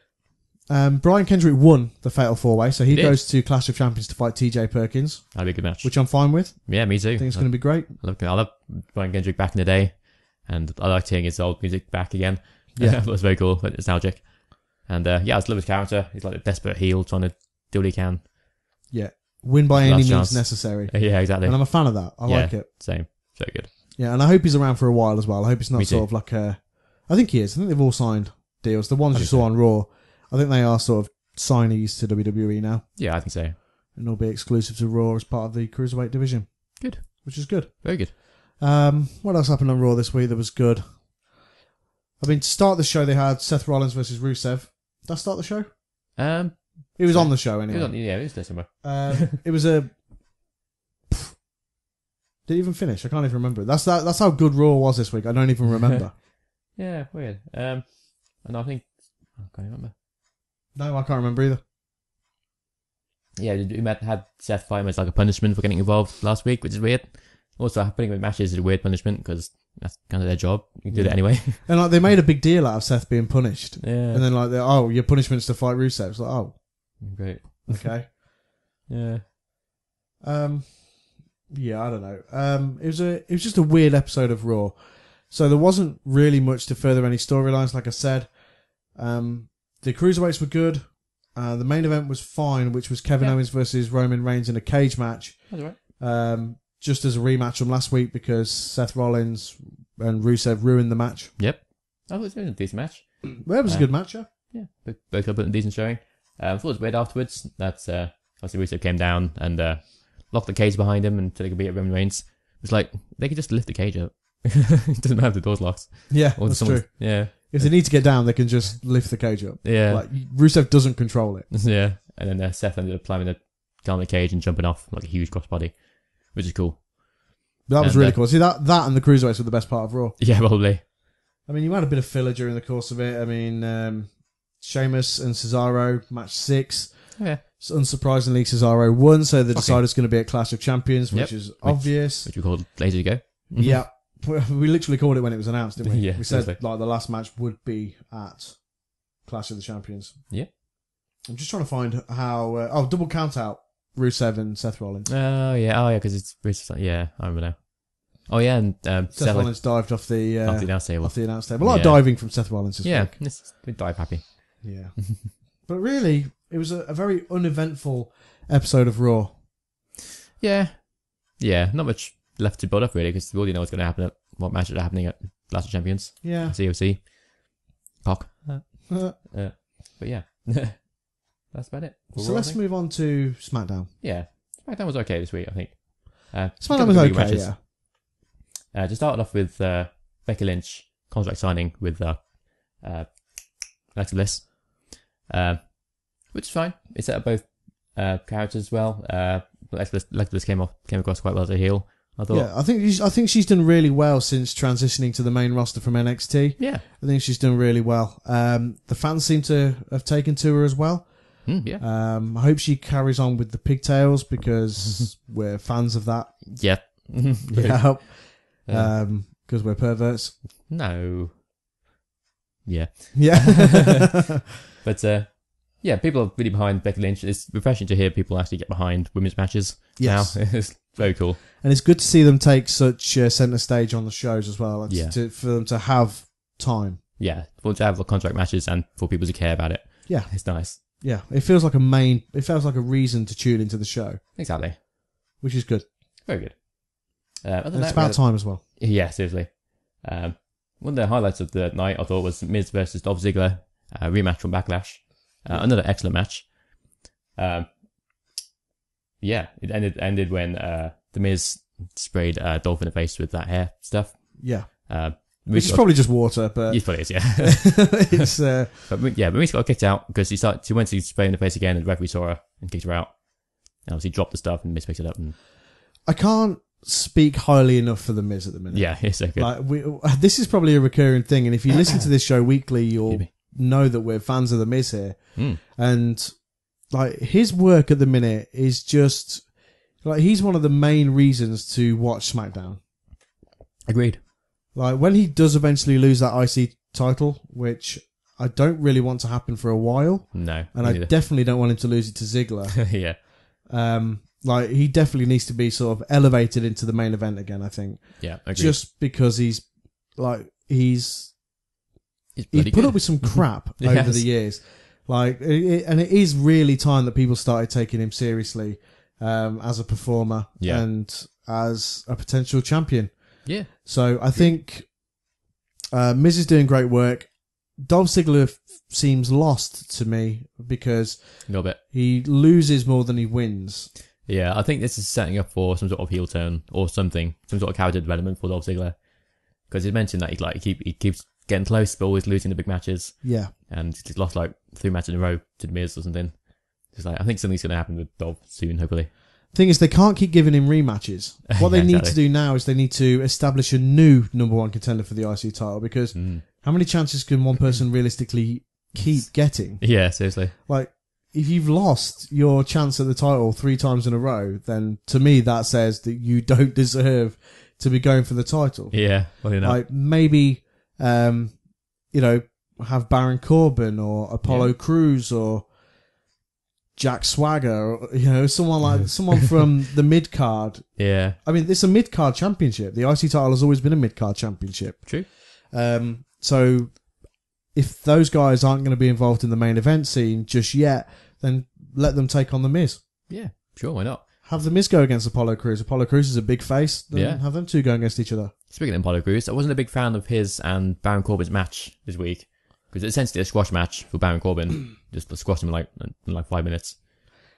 Um, Brian Kendrick won the Fatal Four Way, so he, He did. goes to Clash of Champions to fight T.J. Perkins, That'd be a good match. which I'm fine with. yeah, me too. I think it's going to be great. I love, I love Brian Kendrick back in the day, and I liked hearing his old music back again. Yeah. it was very cool, but nostalgic. And uh, yeah, I just love his character. He's like a desperate heel trying to do what he can. Yeah, win by any Last means chance. necessary, Yeah, exactly. and I'm a fan of that. I Yeah. like it. Same. So good. Yeah, and I hope he's around for a while as well. I hope it's not Me too. sort of like a. I think he is. I think they've all signed deals. The ones you saw on Raw, I think they are sort of signees to WWE now, Yeah, I think so. and they'll be exclusive to Raw as part of the cruiserweight division. Good. which is good. Very good. Um, what else happened on Raw this week that was good? I mean, to start the show, they had Seth Rollins versus Rusev. Did that start the show? Um, It was on the show it anyway. was on, yeah, it was there somewhere. Um, it was a. Did it even finish? I can't even remember. That's that. That's how good Raw was this week. I don't even remember. Yeah, weird. Um, and I think I can't remember. no, I can't remember either. Yeah, we met, had Seth him as like a punishment for getting involved last week, which is weird. Also, happening with matches is a weird punishment because that's kind of their job. You did Yeah. it anyway. And like they made a big deal out of Seth being punished, yeah. and then like, they're, oh, your punishment's to fight Rusev. It's like, oh, Great. okay. Yeah. Um, yeah, I don't know. Um, it was a it was just a weird episode of Raw. So there wasn't really much to further any storylines. Like I said, um, the cruiserweights were good. Uh, the main event was fine, which was Kevin Yeah. Owens versus Roman Reigns in a cage match. That's all right. Um, just as a rematch from last week because Seth Rollins and Rusev ruined the match. Yep. Oh, it was it was a decent match. Well, it was a Uh, good match, yeah. Yeah. Both both got put in a decent showing. Um, I thought it was weird afterwards that uh, obviously Rusev came down and uh, locked the cage behind him until they could beat up Roman Reigns. It's like they could just lift the cage up. it doesn't matter if the door's locked. Yeah, Or that's true. Yeah. If they need to get down, they can just lift the cage up. Yeah. Like Rusev doesn't control it. yeah. And then uh, Seth ended up climbing the climbing the cage and jumping off like a huge crossbody, which is cool. That was And, really uh, cool. See that that and the cruiserweights were the best part of Raw. Yeah, probably. I mean, you had a bit of filler during the course of it. I mean, um, Sheamus and Cesaro match six. Yeah, So unsurprisingly, Cesaro won, so the decider's going to be at Clash of Champions, which Yep. is obvious. which we called ages ago. yeah, we literally called it when it was announced, didn't we? Yeah, we said seriously. like the last match would be at Clash of the Champions. Yeah. I'm just trying to find how. Uh, oh, double count out. Rusev and Seth Rollins. Oh yeah, oh yeah, because it's yeah, I remember now. Oh yeah, and um, Seth Seth Rollins dived off the uh, off the announce table. off the announce table. A lot of Yeah. diving from Seth Rollins this Yeah, week. it's good dive happy. Yeah. but really, it was a, a very uneventful episode of Raw. Yeah, yeah, not much left to build up really because we already know what's going to happen at what matches are happening at Clash of Champions, Yeah. COC, Cock. Uh, Uh, but yeah, that's about it. for so Raw, I let's think. move on to SmackDown. Yeah, SmackDown was okay this week, I think. Uh, SmackDown was okay, matches. yeah. Uh, to start off with uh, Becky Lynch contract signing with uh, uh, Alexa Bliss, uh, which is fine. It set up both uh, characters well. Uh, Alexa Bliss, Alexa Bliss came off came across quite well as a heel. I thought. Yeah, I think she's, I think she's done really well since transitioning to the main roster from NXT. Yeah. I think she's done really well. Um, the fans seem to have taken to her as well. Mm, yeah. Um, I hope she carries on with the pigtails because we're fans of that. Yeah. Yeah, Yeah. because we're perverts. No. Yeah. Yeah, But uh, yeah, people are really behind Becky Lynch. It's refreshing to hear people actually get behind women's matches Yes. now. it's very cool. and it's good to see them take such uh, center stage on the shows as well. It's Yeah. to, for them to have time. Yeah, for to have the contract matches and for people to care about it. Yeah. It's nice. Yeah, it feels like a main. It feels like a reason to tune into the show, Exactly. which is good. Very good. Uh, other than And it's that, we about had- time as well. Yeah, seriously. Um, one of the highlights of the night I thought was Miz versus Dolph Ziggler, uh, rematch from Backlash. Uh, another excellent match. Um, yeah, it ended ended when uh, the Miz sprayed uh, Dolph in the face with that hair stuff. Yeah, Uh, which is probably just water, but Yes, probably is, yeah. it's uh, but yeah, but Miz got kicked out because she started. She went to spray in the face again, and the referee saw her and kicked her out. And obviously dropped the stuff, and Miz picked it up. And I can't speak highly enough for the Miz at the minute. yeah, it's so good. Like we, this is probably a recurring thing, and if you listen to this show weekly, you'll know that we're fans of the Miz here. Mm. And like his work at the minute is just like he's one of the main reasons to watch SmackDown. Agreed. Like when he does eventually lose that IC title, which I don't really want to happen for a while, No, and I neither. definitely don't want him to lose it to Ziggler. yeah, um, like he definitely needs to be sort of elevated into the main event again. I think yeah, agreed. just because he's like he's He's he's put good. up with some crap over the years. Like, it- and it is really time that people started taking him seriously um, as a performer Yeah. and as a potential champion. Yeah, So I think uh, Miz is doing great work. Dolph Ziggler f- seems lost to me because a little bit. he loses more than he wins. Yeah, I think this is setting up for some sort of heel turn or something, some sort of character development for Dolph Ziggler. Because he mentioned that he like he, keep, he keeps getting close, but always losing the big matches, Yeah. and he's lost like three matches in a row to the Miz or something. Just like I think something's going to happen with Dolph soon, hopefully. Thing is, they can't keep giving him rematches. What they Yeah, need exactly. to do now is they need to establish a new number one contender for the IC title because Mm. how many chances can one person realistically keep getting? Yeah, seriously. Like, if you've lost your chance at the title three times in a row, then to me that says that you don't deserve to be going for the title. Yeah, well enough. Like maybe, um, you know, have Baron Corbin or Apollo Yeah. Crews or Jack Swagger, you know, someone like someone from the mid card. yeah, I mean, it's a mid card championship. The IC title has always been a mid card championship. true. Um, so if those guys aren't going to be involved in the main event scene just yet, then let them take on the Miz. Yeah, sure. Why not? Have the Miz go against Apollo Crews. Apollo Crews is a big face. Then Yeah. Have them two go against each other. Speaking of Apollo Crews, I wasn't a big fan of his and Baron Corbin's match this week because it's essentially a squash match for Baron Corbin. Just squash him in like in like five minutes.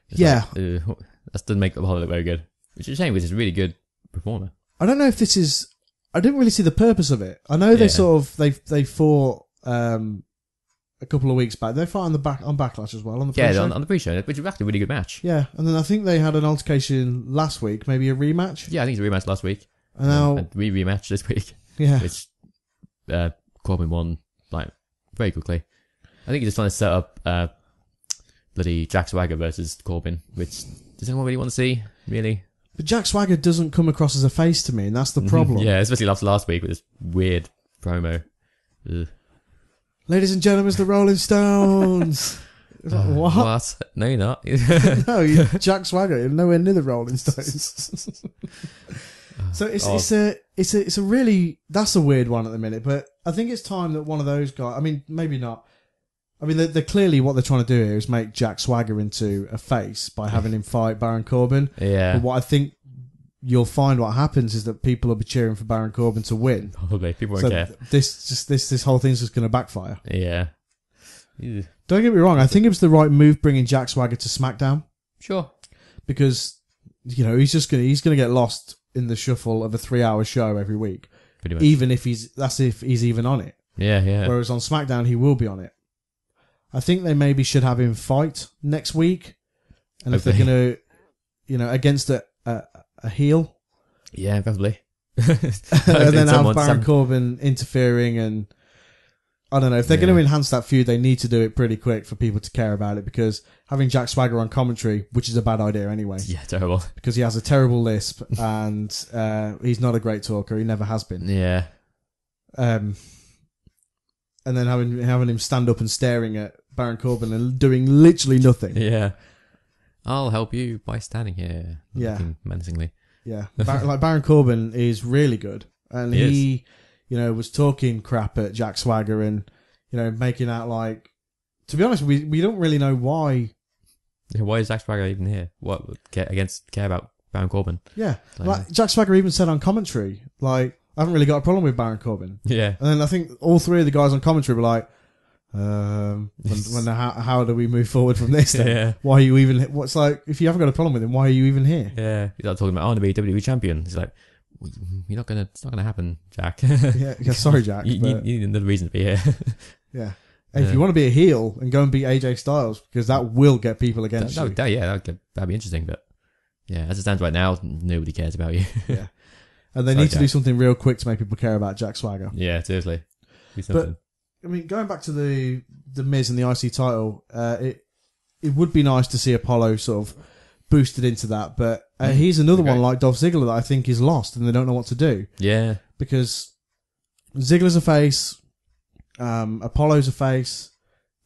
It's Yeah. like, uh, that doesn't make Apollo look very good. Which is a shame because he's a really good performer. I don't know if this is. I didn't really see the purpose of it. I know they Yeah. sort of they they fought um, a couple of weeks back. They fought on the back on Backlash as well on the Yeah, on, on the pre-show, which was actually a really good match. yeah, and then I think they had an altercation last week, maybe a rematch. Yeah, I think it's a rematch last week. And now, and we rematched this week, yeah, which uh, Corbin won like very quickly. I think he's just trying to set up uh, bloody Jack Swagger versus Corbin, which does anyone really want to see? Really? but Jack Swagger doesn't come across as a face to me, and that's the problem. yeah, especially after last week with this weird promo. Ugh. Ladies and gentlemen, it's the Rolling Stones. It's like, what? What? No, you're not. no, you, Jack Swagger, you're nowhere near the Rolling Stones. Uh, so it's Oh. it's a it's a it's a really that's a weird one at the minute, but I think it's time that one of those guys. I mean, maybe not. I mean, they're, they're clearly what they're trying to do here is make Jack Swagger into a face by having him fight Baron Corbin. yeah, But what I think you'll find what happens is that people will be cheering for Baron Corbin to win. probably people won't So care. th- this just this this whole thing's just going to backfire. Yeah. Don't get me wrong. I think it was the right move bringing Jack Swagger to SmackDown. Sure. because you know he's just gonna he's gonna get lost in the shuffle of a three hour show every week, Pretty much. even if he's that's if he's even on it. yeah, yeah. Whereas on SmackDown he will be on it. I think they maybe should have him fight next week, and if they're gonna, you know, against a a, a heel, yeah, probably. and then have Baron Corbin interfering and. I don't know if they're going to enhance that feud. They need to do it pretty quick for people to care about it because having Jack Swagger on commentary, which is a bad idea anyway, Yeah, terrible. because he has a terrible lisp and uh, he's not a great talker. He never has been. Yeah. Um, and then having having him stand up and staring at Baron Corbin and doing literally nothing. Yeah. I'll help you by standing here. Yeah. Menacingly. Yeah, Bar- like Baron Corbin is really good, and He he, you know, was talking crap at Jack Swagger and you know making out like. To be honest, we we don't really know why. Yeah, why is Zack Swagger even here? What care against care about Baron Corbin? Yeah, Like- like Jack Swagger even said on commentary, like I haven't really got a problem with Baron Corbin. Yeah. And then I think all three of the guys on commentary were like, um, when, when the, how, how do we move forward from this then? Yeah. Why are you even, what's like, if you haven't got a problem with him, why are you even here? Yeah. He's like talking about I want to be WWE champion. He's like, "Well, you're not gonna it's not gonna happen, Jack. Yeah, yeah sorry, Jack. you, you, but, you need another reason to be here. yeah. Hey, If you want to be a heel and go and beat AJ Styles, because that will get people against that, you. that- yeah, that'd, that'd be interesting, but yeah, as it stands right now, nobody cares about you. Yeah. And they Sorry, need to do something real quick to make people care about Jack Swagger. yeah, seriously. Something. I mean, going back to the the Miz and the IC title, uh, it it would be nice to see Apollo sort of boosted into that, but uh, he's another Okay. one like Dolph Ziggler that I think is lost and they don't know what to do yeah. because Ziggler's a face, um, Apollo's a face,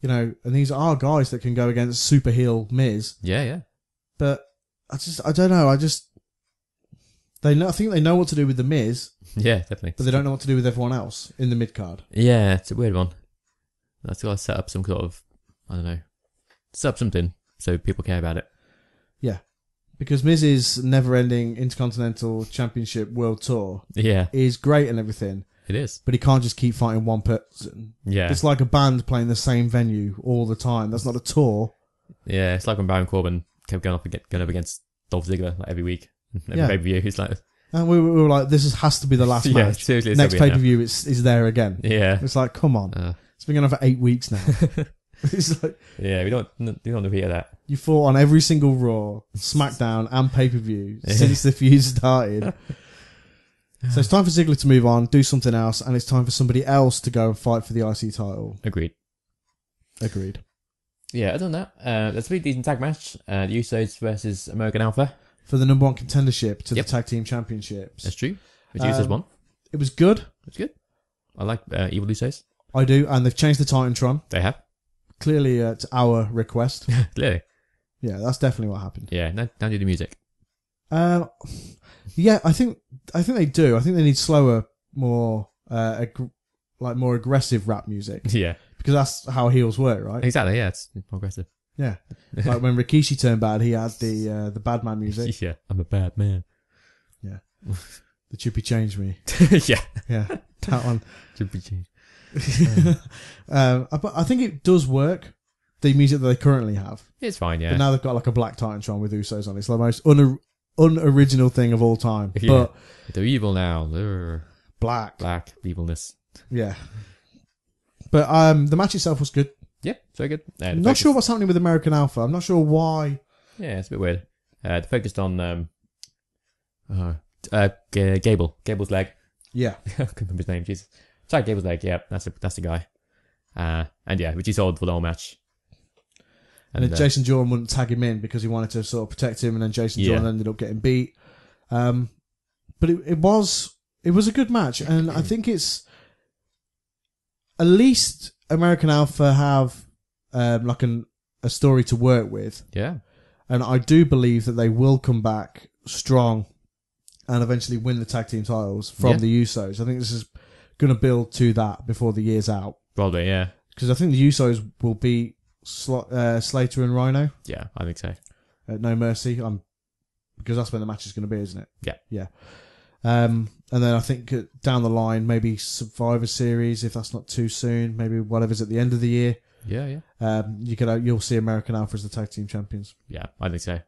you know, and these are guys that can go against super heel Miz, Yeah, yeah. but I just I don't know, I just they know I think they know what to do with the Miz, Yeah, definitely. but they don't know what to do with everyone else in the mid card. Yeah, it's a weird one. That's got to set up some sort of, I don't know, set up something so people care about it. Because Miz's never-ending Intercontinental Championship World Tour Yeah, is great and everything, it is. but he can't just keep fighting one person. Yeah, It's like a band playing the same venue all the time. That's not a tour. yeah. It's like when Baron Corbin kept going up against, going up against Dolph Ziggler like every week, every Yeah. pay per view. He's like, And we, were- we were like, this is, has to be the last yeah, match. seriously, it's Next gonna pay be per view is is there again. now. Yeah, It's like, come on, uh, it's been going on for eight weeks now. it's like yeah. We don't, we don't hear that. you fought on every single Raw, SmackDown, and pay per view since the feud started. so it's time for Ziggler to move on, do something else, and it's time for somebody else to go and fight for the IC title. Agreed. Agreed. Yeah, other than that, uh, there's a pretty decent tag match. Uh, the Usos versus American Alpha. For the number one contendership to Yep. the tag team championships. That's true. The Usos Um, won. It was good. It's good. I like uh, Evil Usos. I do, and they've changed the Titantron They have clearly at our request. clearly. yeah, that's definitely what happened. Yeah. Now, now do the music. Um, yeah, I think I think they do. I think they need slower, more uh, ag- like more aggressive rap music Yeah. because that's how heels work, right? Exactly. Yeah. It's more aggressive. Yeah, like when Rikishi turned bad, he had the uh, the bad man music. yeah. I'm a bad man. Yeah, the chippy changed me. yeah. Yeah, that one. Be changed. um, but I think it does work. The music that they currently have. It's fine. Yeah. but now they've got like a black Titantron with Usos on it. It's the most un- unoriginal thing of all time. Yeah. But They're evil now. They're black. black evilness. Yeah. But um, the match itself was good. Yeah, very good. Uh, the Not focus- sure what's happening with American Alpha. I'm not sure why. Yeah, it's a bit weird. Uh, they focused on um, uh, uh, G- Gable, Gable's leg. Yeah. I can't remember his name. Jesus, sorry, Gable's leg. Yeah, that's the that's the guy. Uh, and yeah, which he sold for the whole match. And then uh, Jason Jordan wouldn't tag him in because he wanted to sort of protect him, and then Jason Yeah. Jordan ended up getting beat. Um, but it, it was it was a good match, and I think it's at least American Alpha have um, like an a story to work with, yeah, and I do believe that they will come back strong and eventually win the tag team titles from Yeah. the Usos. I think this is going to build to that before the year's out probably. Yeah, because I think the Usos will be Sl- uh, Slater and Rhino yeah, I think so. at No Mercy. I'm because that's when the match is going to be, isn't it? Yeah. yeah. Um, and then I think uh, down the line, maybe Survivor Series, if that's not too soon, maybe whatever's at the end of the year. Yeah, yeah, Um, you could uh, you'll see American Alpha as the tag team champions. yeah, I think so.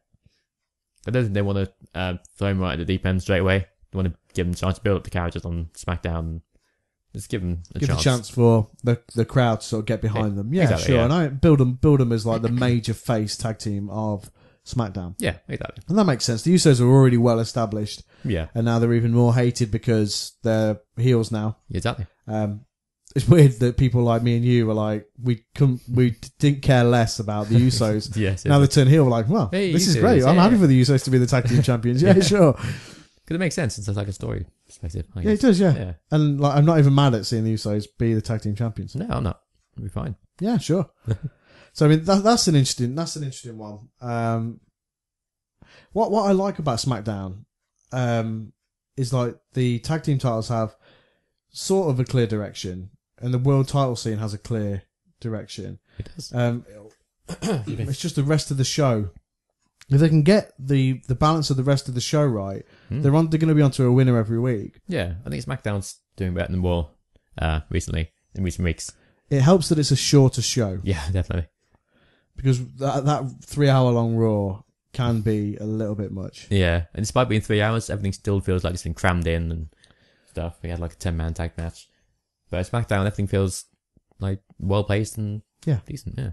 I don't think they want to uh, throw him right at the deep end straight away. They want to give him a chance to build up the characters on SmackDown. And just give them a Give chance. the chance for the the crowd to sort of get behind Yeah, them. Yeah, exactly, sure. yeah. And I build them build them as like the major face tag team of SmackDown, Yeah, exactly. and that makes sense. The Usos are already well established, Yeah, and now they're even more hated because they're heels now. exactly. Um, it's weird that people like me and you are like, we couldn't, we didn't care less about the Usos. Yes, now they turn heel, we're like, well, Hey, this is Usos, great. I'm yeah. happy for the Usos to be the tag team champions. Yeah, Yeah. sure. because it makes sense. It's like a story perspective. I Yeah, it does. Yeah. Yeah. And like, I'm not even mad at seeing the Usos be the tag team champions. No, I'm not. It'll be fine. Yeah, sure. so I mean, that, that's an interesting, that's an interesting one. Um, what what I like about SmackDown, um, is like the tag team titles have sort of a clear direction, and the world title scene has a clear direction. It does. Um, it's just the rest of the show. If they can get the the balance of the rest of the show right, Hmm. they're on. They're going to be onto a winner every week. Yeah, I think SmackDown's doing better than Raw uh, recently in recent weeks. It helps that it's a shorter show Yeah, definitely. because that that three hour long Raw can be a little bit much. Yeah, and despite being three hours, everything still feels like it's been crammed in and stuff. We had like a ten man tag match, but SmackDown everything feels like well placed and Yeah. decent. Yeah,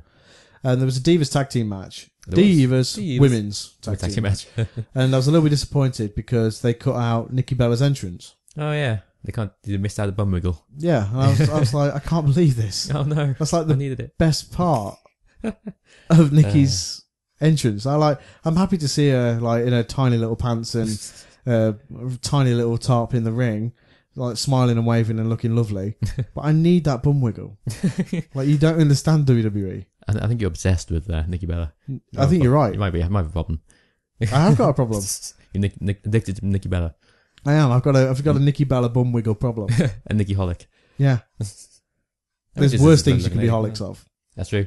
And there was a Divas tag team match. There was. Divas, Divas. women's tag, tag team. team match. And I was a little bit disappointed because they cut out Nikki Bella's entrance. oh yeah, they can't. They missed out the bum wiggle. Yeah, and I was, I was like, I can't believe this. Oh no, That's like I the needed it. best part of Nikki's entrance. I like. I'm happy to see her like in her tiny little pants and uh, tiny little top in the ring, like smiling and waving and looking lovely. but I need that bum wiggle. like you don't understand WWE. I, I think you're obsessed with uh, Nikki Bella. I think you're right. You might be. You might have a problem. I have got a problem. You're Nick, Nick, addicted to Nikki Bella I am. I've got a. I've got a Nikki Bella bum wiggle problem. and Nikki Holic. Yeah. There's Just worse things you can be looking holics of, That's true.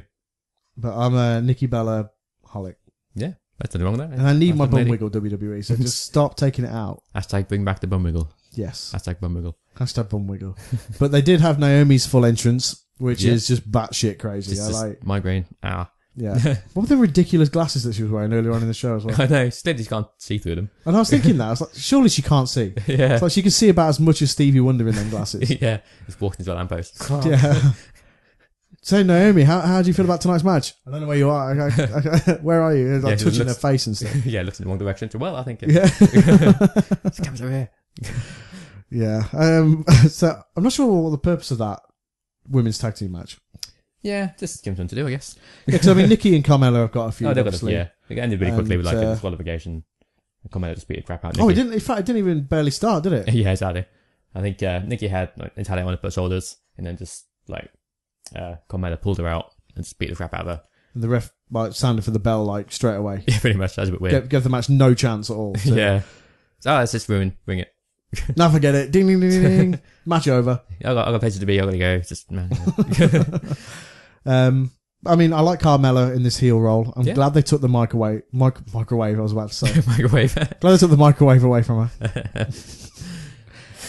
but I'm a Nikki Bella holic, Yeah, that's nothing wrong with that. and I need my bum wiggle WWE. So just stop taking it out. Hashtag bring back the bum wiggle. Yes. Hashtag bum wiggle. Hashtag bum wiggle. but they did have Naomi's full entrance, which Yeah. is just batshit crazy. Just, I just like. migraine. Ah. Yeah. what were the ridiculous glasses that she was wearing earlier on in the show as well? I know. You can't see through them. And I was thinking that I was like, surely she can't see. yeah. It's like she can see about as much as Stevie Wonder in them glasses. yeah. Just walking into a lamppost. yeah. So Naomi, how how do you feel about tonight's match? I don't know where you are. I, I, I, where are you? It's like Yeah, she touching looks- her face and stuff. yeah, looks in the wrong direction. Well, I think it Yeah. Comes over here. Yeah. Um, so I'm not sure what the purpose of that women's tag team match. Yeah, just give them something to do, I guess. Yeah, because I mean, Nikki and Carmella have got a few. oh, they've got a, obviously. yeah. It ended really quickly with like And, a uh, disqualification. Come out just beat the crap out. of Oh, it Nikki. didn't. In fact, it didn't even barely start, did it? yeah, exactly. I think uh, Nikki had like, Natalya on her shoulders, and then just like uh, Carmella pulled her out and just beat the crap out of her. And the ref like sounded for the bell like straight away. Yeah, pretty much. That's a bit weird. Gave, gave the match no chance at all. So, yeah. So, oh, it's just ruined. Bring it. Now forget it. Ding ding ding ding. ding. match over. I got, I got places to be. I got to go. Just man. Um, I mean, I like Carmella in this heel role. I'm Yeah. glad they took the microwave. Mic- microwave. I was about to say. microwave. glad they took the microwave away from her.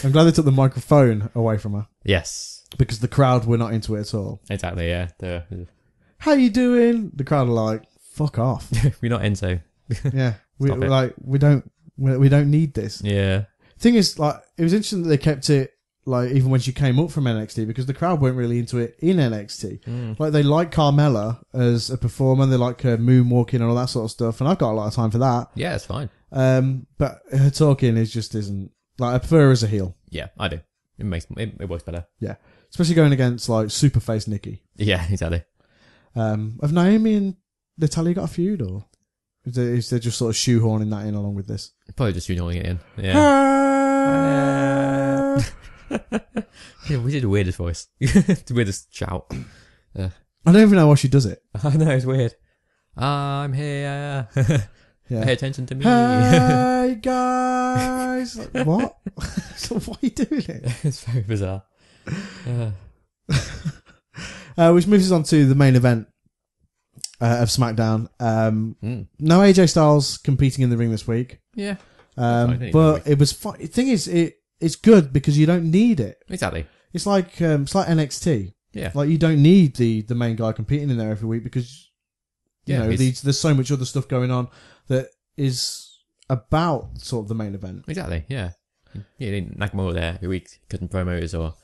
I'm glad they took the microphone away from her yes, because the crowd were not into it at all. exactly. Yeah, the, How you doing? The crowd are like, "Fuck off." we're not into. yeah, we Stop we're it. like we don't we, we don't need this. Yeah, Thing is, like, it was interesting that they kept it like even when she came up from NXT because the crowd weren't really into it in NXT. Mm. Like they like Carmella as a performer, they like her moonwalking and all that sort of stuff, and I've got a lot of time for that. Yeah, it's fine. Um, but her talking is just isn't like I prefer her as a heel. Yeah, I do. It makes it, it works better. Yeah, especially going against like Superface Nikki. Yeah, exactly. Um, have Naomi and Natalya got a feud, or is they, is they just sort of shoehorning that in along with this? Probably just you it in. Yeah. Yeah, we did the weirdest voice. the weirdest shout. I don't even know why she does it. I know, it's weird. I'm here. Yeah. Pay attention to me. Hey guys, Like, what? so why are you doing it? it's very bizarre. Uh, Uh, which moves us on to the main event uh, of SmackDown. Um, mm. no AJ Styles competing in the ring this week, Yeah, um, but it was fun. The thing is, it it's good because you don't need it. exactly. It's like um, it's like NXT. Yeah. Like you don't need the the main guy competing in there every week because you Yeah, know these, there's so much other stuff going on that is about sort of the main event. Exactly, yeah. Yeah, didn't Nakamura there every week cutting promos or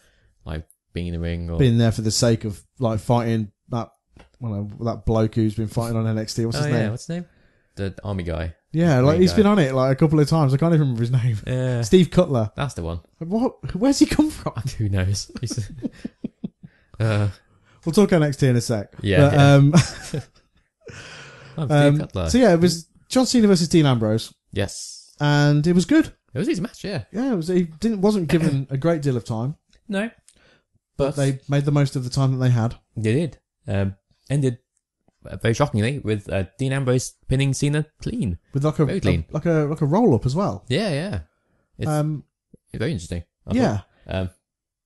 like being in the ring or Being there for the sake of like fighting that well that bloke who's been fighting on NXT. What's oh, his yeah, name? what's his name? The army guy. Yeah, like he's guy. been on it like a couple of times. I can't even remember his name. Yeah, Steve Cutler. that's the one. What? Where's he come from? Who knows? He's- uh, We'll talk next NXT in a sec. Yeah, But, yeah. um, I'm Steve um, Cutler. so yeah, it was John Cena versus Dean Ambrose, yes, and it was good. it was his match. Yeah, Yeah, it was. He didn't wasn't given a great deal of time, no, but they made the most of the time that they had. They did. Um, ended very shockingly with uh, Dean Ambrose pinning Cena clean. With like a, Very clean. a- like a like a roll up as well. Yeah, yeah. It's Um, very interesting. I yeah, thought. Um,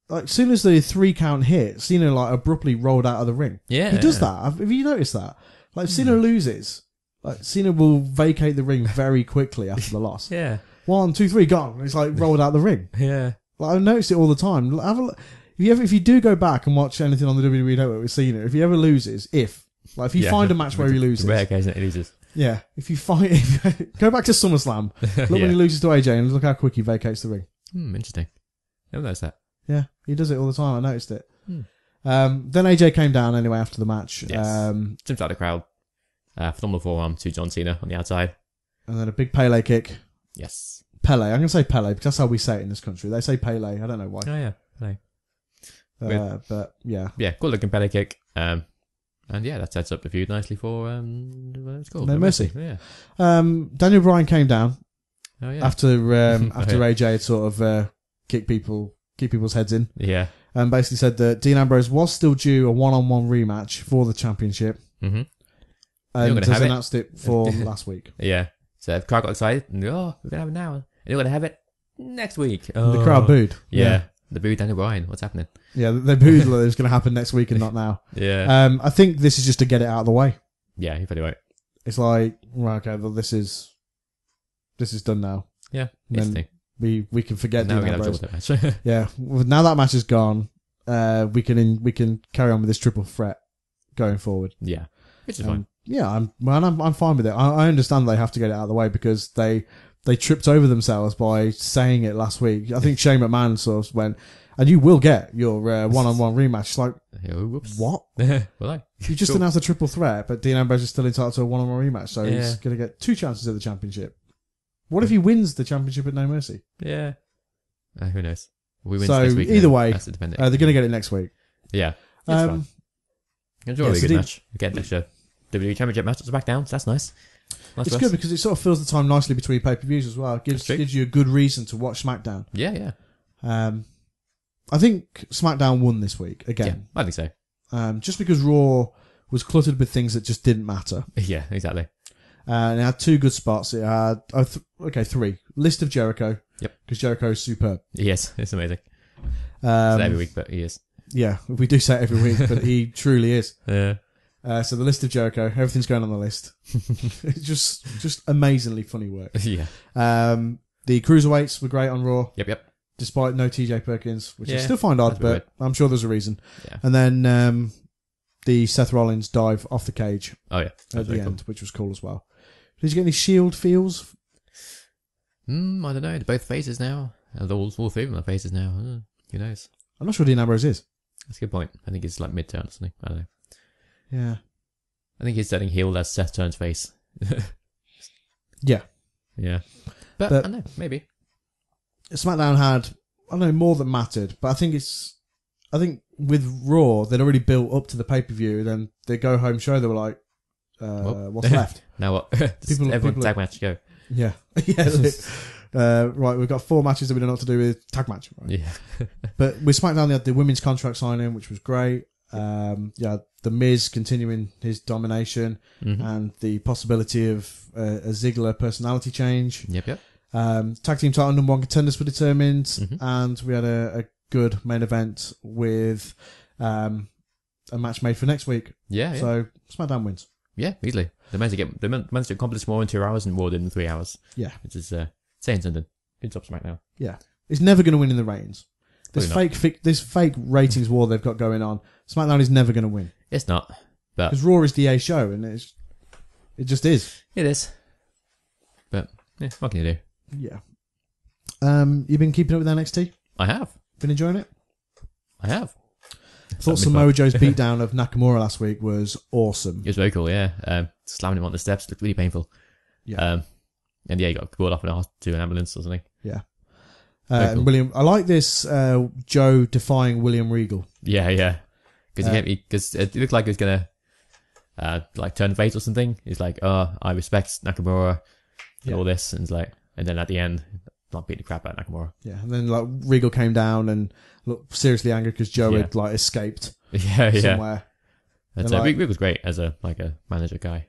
like soon as the three count hit, Cena like abruptly rolled out of the ring. yeah. He does that. Have have you noticed that? Like if Cena loses, like Cena will vacate the ring very quickly after the loss. Yeah. One, two, three, gone. It's like rolled out of the ring. Yeah. Like I've noticed it all the time. Have a look. If you ever, if you do go back and watch anything on the WWE Network with Cena, if he ever loses, if like if you Yeah. find a match where he loses, Rare occasion that he loses. yeah, if you find, go back to SummerSlam, look yeah. when he loses to AJ and look how quick he vacates the ring. Hmm, interesting. Never noticed that. Yeah, he does it all the time. I noticed it. Hmm. Um, then AJ came down anyway after the match, Yes. um, Jumps out of the crowd. Uh, phenomenal forearm to John Cena on the outside. and then a big Pele kick. Yes. Pele, I'm gonna say Pele because that's how we say it in this country. They say Pele. I don't know why, Oh yeah. Play. uh, but yeah, Yeah. Good looking belly kick. Um, and yeah, that sets up the feud nicely for um, what it's called. No Mercy. Yeah. um, Daniel Bryan came down Oh yeah. after um, Oh, after yeah. AJ had sort of uh, kicked people, kick people's heads in. yeah. and basically said that Dean Ambrose was still due a one-on-one rematch for the championship, Mm-hmm. and has have it. announced it for last week. Yeah. So the crowd got excited. And, oh, we're gonna have it now. And you're gonna have it next week. Oh. The crowd booed. Yeah. The boo Daniel Bryan. What's happening? yeah, they booed that it was going to happen next week and not now. Yeah. Um, I think this is just to get it out of the way. yeah. You're right. It's like, right, okay, well, this is this is done now. Yeah. And then Interesting. We we can forget Now we're Dean gonna have Ambrose. trouble with that match. Yeah, well, now that match is gone, uh, we can in, we can carry on with this triple threat going forward. yeah. Which is Um, fine. Yeah, I'm man, I'm I'm fine with it. I, I understand they have to get it out of the way because they they tripped over themselves by saying it last week. I think Shane McMahon sort of went, and you will get your uh, one-on-one rematch. Like Oh, whoops. what? well, I. You just Sure. announced a triple threat, but Dean Ambrose is still entitled to a one-on-one rematch, so he's going to get two chances at the championship. What if he wins the championship at No Mercy? Yeah. Uh, who knows? We win So, next week. either way. Uh, they're going to get it next week. yeah. It's Um, fine. Enjoy yeah, a good match. Get an extra WWE Championship match back down. So that's nice. Nice It's for good because it sort of fills the time nicely between pay-per-views as well. It gives gives you a good reason to watch SmackDown. Yeah, yeah. Um, I think SmackDown won this week again. Yeah, I think so. um, just because Raw was cluttered with things that just didn't matter. Yeah, exactly. Uh, and it had two good spots. It had, oh, th- okay, three. List of Jericho. Yep. Because Jericho is superb. Yes, it's amazing. Um, Not every week, but he is. Yeah, we do say it every week, but he truly is. Yeah. Uh, so the list of Jericho, everything's going on the list. it's just, just amazingly funny work. yeah. Um, the cruiserweights were great on Raw, Yep, yep. despite no TJ Perkins, which I Yeah, still find odd, that's a bit but I'm sure there's a reason. Yeah. And then um, the Seth Rollins dive off the cage Oh, yeah. at That's the very end, which was cool as well. Did you get any Shield feels? Cool. Mm, I don't know. They're both faces now. Uh, All, all three of them are faces now. Uh, Who knows? I'm not sure Dean Ambrose is. That's a good point. I think it's like mid-turn or something. I don't know. Yeah. I think he's setting heel as Seth turns face. Yeah. Yeah. But, But- I don't know. Maybe. SmackDown had I don't know more than mattered, but I think it's I think with Raw they'd already built up to the pay per view. Then they go home show they were like, uh, Well. what's left? Now what? People- everyone people- tag match go. yeah, yeah. uh, right, we've got four matches that we don't know what to do with tag match. Right. Yeah. But with SmackDown they had the women's contract signing, which was great. Um, yeah, the Miz continuing his domination Mhm. and the possibility of uh, a Ziggler personality change. Yep. Yep. Um, tag team title number one contenders were determined, Mhm. and we had a, a good main event with um, a match made for next week. Yeah. so Yeah. SmackDown wins. yeah. Easily. They managed to get. They man- managed to accomplish more in two hours and Raw did in three hours. Yeah. Which is uh, saying something. Good job, SmackDown. Yeah, it's never going to win in the ratings. This Probably fake, fi- this fake ratings war they've got going on. SmackDown is never going to win It's not, but because Raw is the A show, and it's it just is. it is. But yeah, what can you do? Yeah. Um, you've been keeping up with NXT? I have. Been enjoying it? I have. Thought be. Samoa Joe's beatdown of Nakamura last week was awesome. It was very cool, yeah. Um, slamming him on the steps looked really painful. Yeah. Um, and yeah, he got called off in a hos- to an ambulance or something. Uh, and. William, I like this uh, Joe defying William Regal. Yeah, yeah. Because Uh, he, because it looked like he was gonna, uh, like turn face or something. He's like, oh, I respect Nakamura and Yeah. all this, and it's like, and then at the end, not beat the crap out of Nakamura. Yeah, and then like Regal came down and looked seriously angry because Joe Yeah. had like escaped yeah, yeah. somewhere. And uh, like- Rick was great as a like a manager guy,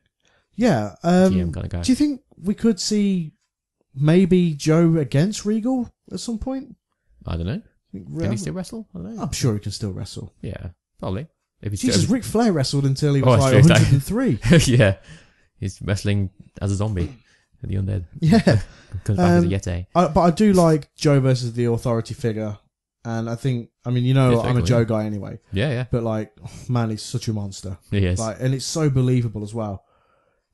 Yeah. Um, GM kind of guy. Do you think we could see maybe Joe against Regal at some point? I don't know. Can he still wrestle? I don't know. I'm sure he can still wrestle. Yeah, probably. If he's Jesus, Ric Flair wrestled until he Oh, was that's like true, 103. yeah, he's wrestling as a zombie. The undead yeah. comes back as a Um, yeti. I, but I do like Joe versus the authority figure. And I think, I mean, you know, Yes, I I'm a. Joe guy anyway, Yeah, yeah, but like, oh, man, he's such a monster. he is. Like, and it's so believable as well.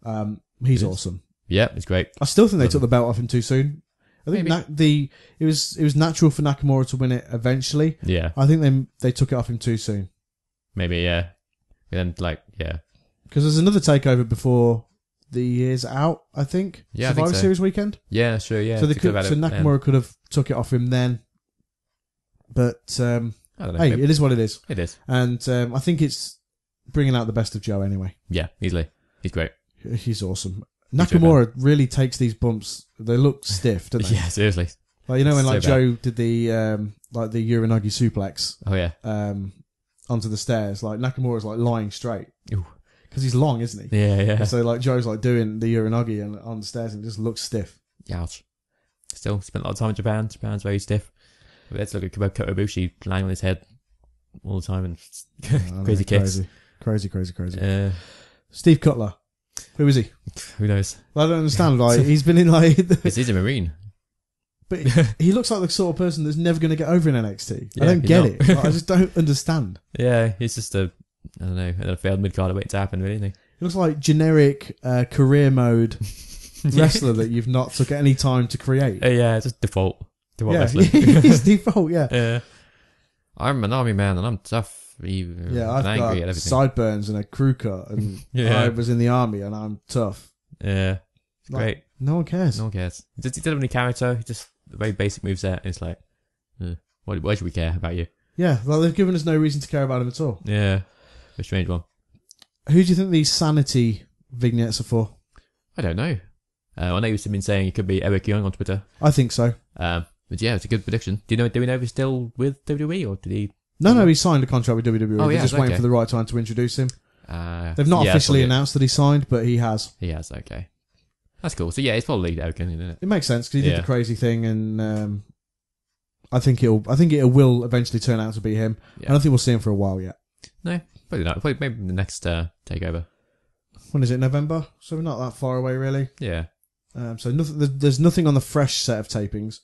Um, he's It is. awesome. yeah, it's great. I still think they took the belt off him too soon. I think Maybe. na- the it was it was natural for Nakamura to win it eventually. Yeah, I think they they took it off him too soon maybe. Yeah, and then like yeah, because there's another takeover before the year's out. I think Yeah, I think Survivor so. Series weekend. yeah, sure, yeah. so they could, about so it then. Nakamura could have took it off him then. But um, I don't know. hey, maybe- it is what it is, it is. and um, I think it's bringing out the best of Joe anyway. Yeah, easily. He's great. He's awesome. Nakamura really takes these bumps. They look stiff, don't they? Yeah, seriously. Like you know when So like bad. Joe did the um, like the Uranage suplex Oh yeah. um, onto the stairs. Like Nakamura's like lying straight because he's long, isn't he? Yeah, yeah. So like Joe's like doing the Uranage and on the stairs and just looks stiff. Ouch. Still spent a lot of time in Japan. Japan's very stiff. But let's look at Kota Ibushi lying on his head all the time and I know, crazy kicks. crazy, crazy, crazy, crazy. Uh, Steve Cutler, who is he? who knows? I don't understand. Like he's been in like, This is a marine. But he looks like the sort of person that's never going to get over in NXT. I don't get it. Like, I just don't understand. Yeah, he's just a I don't know, a failed mid card wait to happen, really. Isn't He looks like generic uh, career mode wrestler that you've not took any time to create. Uh, yeah, just default. Default yeah, wrestler. he's default. Yeah, yeah. I'm an army man and I'm tough, evil, yeah. I've angry got sideburns and a crew cut, and Yeah. I was in the army and I'm tough. yeah, Like, great. No one cares. No one cares. He doesn't he doesn't have any character. He just the very basic moves there. And it's like, uh, why, why should we care about you? Yeah, well, they've given us no reason to care about him at all. Yeah, a strange one. Who do you think these sanity vignettes are for? I don't know. Uh, I know you've been saying it could be Eric Young on Twitter. I think so. Um, but yeah, it's a good prediction. Do you know? Do we know if he's still with WWE or did he? No, no, he signed a contract with WWE. Oh, They're yeah, just waiting okay. for the right time to introduce him. Uh, They've not yeah, officially probably- announced that he signed, but he has. He has. Okay, that's cool. So yeah, it's probably Young, isn't it? It makes sense because he did Yeah. the crazy thing, and um, I think it'll. I think it will eventually turn out to be him. I don't think we'll see him for a while yet. No, probably not. Probably maybe the next uh, takeover. When is it? November. So we're not that far away, really. Yeah. Um, so nothing. there's- There's nothing on the fresh set of tapings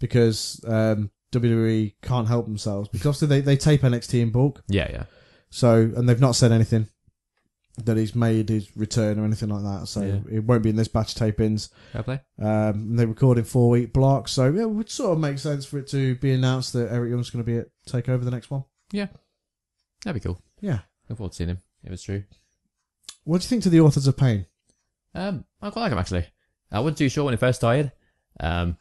because um, WWE can't help themselves because obviously they, they tape NXT in bulk. Yeah, yeah. So and they've not said anything. That he's made his return or anything like that. So Yeah. it won't be in this batch of tapings. Fair play. Um, they record in four week blocks, so yeah, it would sort of make sense for it to be announced that Eric Young's going to be at take over the next one. Yeah. That'd be cool. Yeah. Look forward to seeing him. If it's true. What do you think to the authors of pain? Um, I quite like him actually. I wasn't too sure when it first started. Um,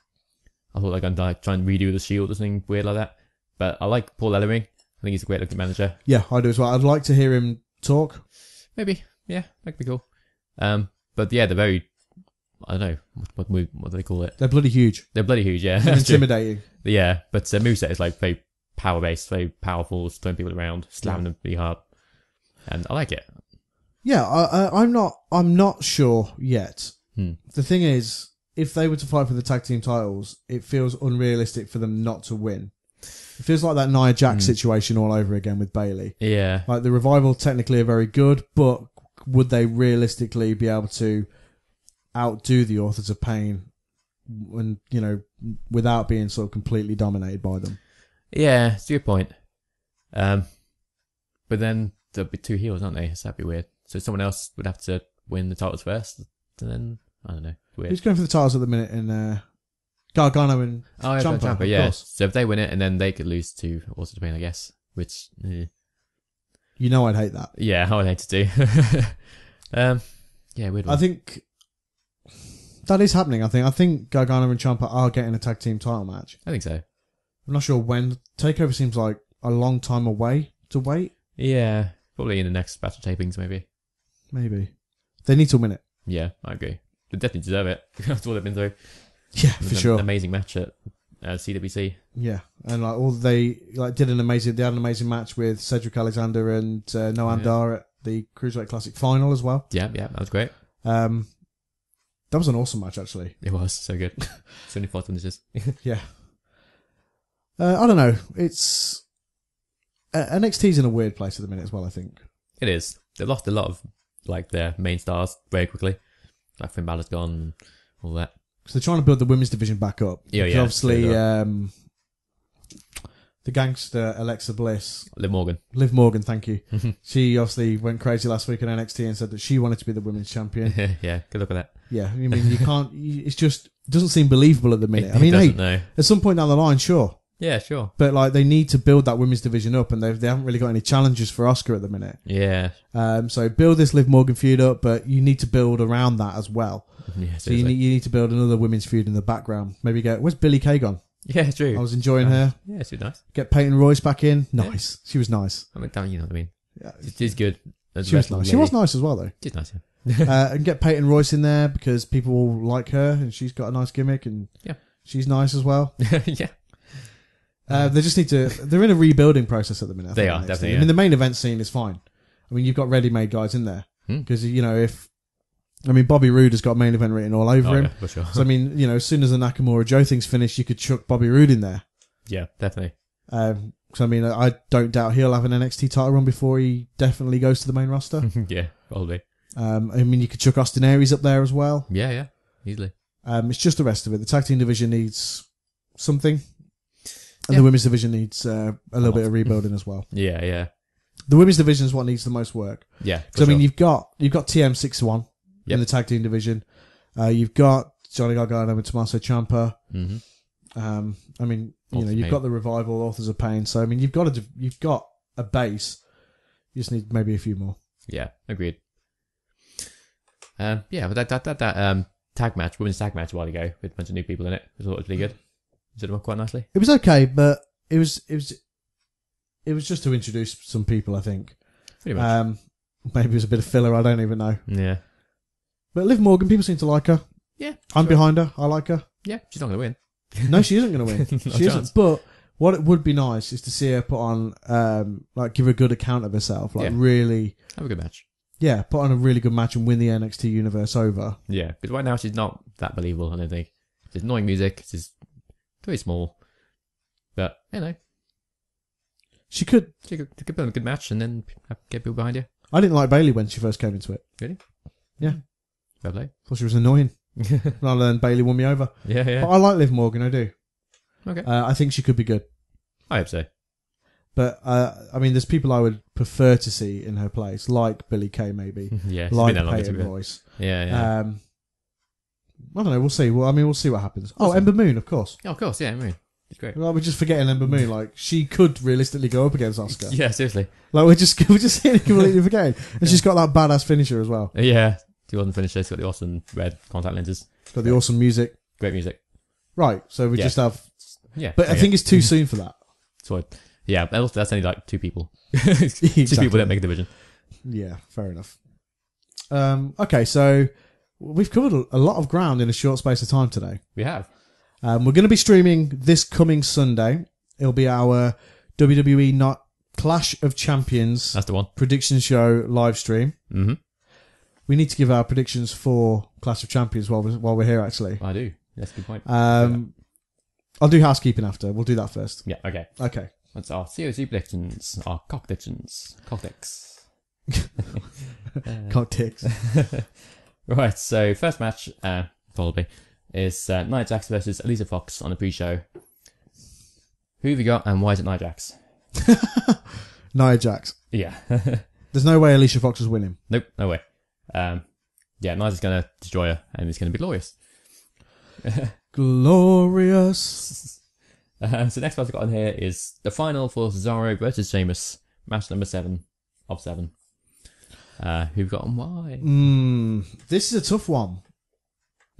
I thought I'm like, trying to redo the Shield or something weird like that. But I like Paul Ellering. I think he's a great looking manager. Yeah, I do as well. I'd like to hear him talk. Maybe, yeah, that could be cool. Um, but yeah, they're very. I don't know what what, move, what do they call it. They're bloody huge, They're bloody huge, yeah. They're That's true. intimidating. Yeah, but uh, moveset is like very power based, very powerful, throwing people around, slamming them really hard, and I like it. Yeah, I, I, I'm not. I'm not sure yet. Hmm. The thing is, if they were to fight for the tag team titles, it feels unrealistic for them not to win. It feels like that Nia Jax Hmm. situation all over again with Bayley. Yeah, Like the revival technically are very good, but would they realistically be able to outdo the authors of pain when you know without being sort of completely dominated by them? yeah, it's a good point. Um, but then there'll be two heels, aren't they? So that'd be weird. So someone else would have to win the titles first, and then I don't know. Weird. Who's going for the titles at the minute in uh, Gargano and Oh, yeah, Ciampa, Ciampa, yeah. So if they win it, and then they could lose to also to I guess. Which, eh, you know I'd hate that. yeah, I would hate to do. um, yeah, weird. I think that is happening. I think I think Gargano and Ciampa are getting a tag team title match. I think so. I'm not sure when. Takeover seems like a long time away to wait. Yeah, probably in the next batch of tapings, maybe. Maybe they need to win it. Yeah, I agree. They definitely deserve it. That's all they've been through. Yeah, for an sure. Amazing match at uh, CWC. Yeah, and like all they like did an amazing. They had an amazing match with Cedric Alexander and uh, Noam Yeah. Dar at the Cruiserweight Classic final as well. Yeah, yeah, that was great. Um, that was an awesome match actually. It was so good. so many fights finishes. Yeah. Uh, I don't know. It's uh, NXT's in a weird place at the minute as well. I think. It is. They lost a lot of like their main stars very quickly. Like Finn Balor's gone, all that. Because they're trying to build the women's division back up. Yeah, yeah, Obviously, um, the gangster Alexa Bliss, Liv Morgan. Liv Morgan, thank you. she obviously went crazy last week on NXT and said that she wanted to be the women's champion. yeah, good look at that. yeah, I mean, you can't. You, it's just doesn't seem believable at the minute. I mean, hey, doesn't know. at some point down the line, sure. Yeah, sure. But like they need to build that women's division up, and they they haven't really got any challenges for Asuka at the minute. Yeah, Um, so build this Liv Morgan feud up, but you need to build around that as well. yeah, So you need you need to build another women's feud in the background. Maybe get where's Billie Kay gone? yeah, true. I was enjoying her. yeah, she's nice. Get Peyton Royce back in. Nice. She was nice. I mean, you know what I mean. Yeah. She's good. as She was nice. She was nice as well though. She's nice. Yeah. uh, and get Peyton Royce in there because people will like her and she's got a nice gimmick and Yeah. she's nice as well. yeah. Uh, they just need to. They're in a rebuilding process at the minute. I They think, are, definitely, I yeah. mean, the main event scene is fine. I mean, you've got ready-made guys in there Hmm. because you know if. I mean, Bobby Roode has got main event written all over Oh, him. yeah, for sure. So I mean, you know, as soon as the Nakamura Joe thing's finished, you could chuck Bobby Roode in there. yeah, definitely. Um, so I mean, I don't doubt he'll have an NXT title run before he definitely goes to the main roster. yeah, probably. Um, I mean, you could chuck Austin Aries up there as well. Yeah, yeah, easily. Um, it's just the rest of it. The tag team division needs something, and the women's division needs uh, a little bit of rebuilding as well. Yeah, yeah, The women's division is what needs the most work. yeah. So I mean, you've got you've got TM six one Yep. in the tag team division. Uh, you've got Johnny Gargano and Tommaso Ciampa. hmm Um, I mean, you Authors know, of you've Pain. got the revival, Authors of Pain. So I mean, you've got a you've got a base. You just need maybe a few more. Yeah, agreed. Um, yeah, but that that that, that um tag match, women's tag match a while ago with a bunch of new people in it, it was pretty good. Did it work quite nicely? It was okay, but it was it was it was just to introduce some people. I think. Pretty much. Um, maybe it was a bit of filler. I don't even know. yeah, But Liv Morgan, people seem to like her. yeah. I'm sure. behind her. I like her. Yeah, she's not gonna win. No, she isn't going to win. She chance. isn't. But what it would be nice is to see her put on, um, like, give a good account of herself. Like, Yeah. really, Have a good match. yeah, put on a really good match and win the NXT universe over. Yeah, but right now she's not that believable. I don't think. She's annoying music. She's very small, but you know, She could. she could, could put on a good match and then have- get people behind you. I didn't like Bayley when she first came into it. Really? Yeah. Fair play. Thought she was annoying. Rather than Bayley won me over. yeah, yeah. But I like Liv Morgan. I do. Okay. Uh, I think she could be good. I hope so. But uh, I mean, there's people I would prefer to see in her place, like Billie Kay, maybe, yeah, it's like been that long to Peyton Royce. Yeah, yeah. Um, I don't know. We'll see. Well, I mean, we'll see what happens. Oh, Ember Moon, of course. oh, of course, yeah, I mean, it's great. Well, we're just forgetting Ember Moon. Like she could realistically go up against Asuka. Yeah, seriously. Like we're just we're just completely forgetting, and she's got that badass finisher as well. Yeah, she wasn't finished. She's got the awesome red contact lenses. Got the awesome music. Great music. Right. So we Yeah. just have, Yeah, but I think it's too soon for that. so. Yeah, but also that's only like two people. two people that make a division. Yeah, fair enough. Um, okay, so we've covered a- lot of ground in a short space of time today. We have. Um, we're going to be streaming this coming Sunday. It'll be our WWE not Clash of Champions That's the one. prediction show live stream. Mm-hmm. We need to give our predictions for Clash of Champions while we're, while we're here. Actually, I do. That's a good point. um, I'll do housekeeping after. We'll do that first. yeah. Okay. Okay. That's our COC predictions. Our cock predictions. Can't ticks. Right. So first match, uh, probably is uh, Nia Jax versus Alicia Fox on the pre-show. Who have you got, and why is it Nia Jax? Nia Jax. Yeah. There's no way Alicia Fox is winning. nope. No way. Um, yeah, Nia's gonna destroy her, and it's gonna be glorious. Glorious. Uh, so next match I've got on here is the final for Cesaro versus Sheamus, match number seven of seven. Uh, who've got and why? Mm, this is a tough one.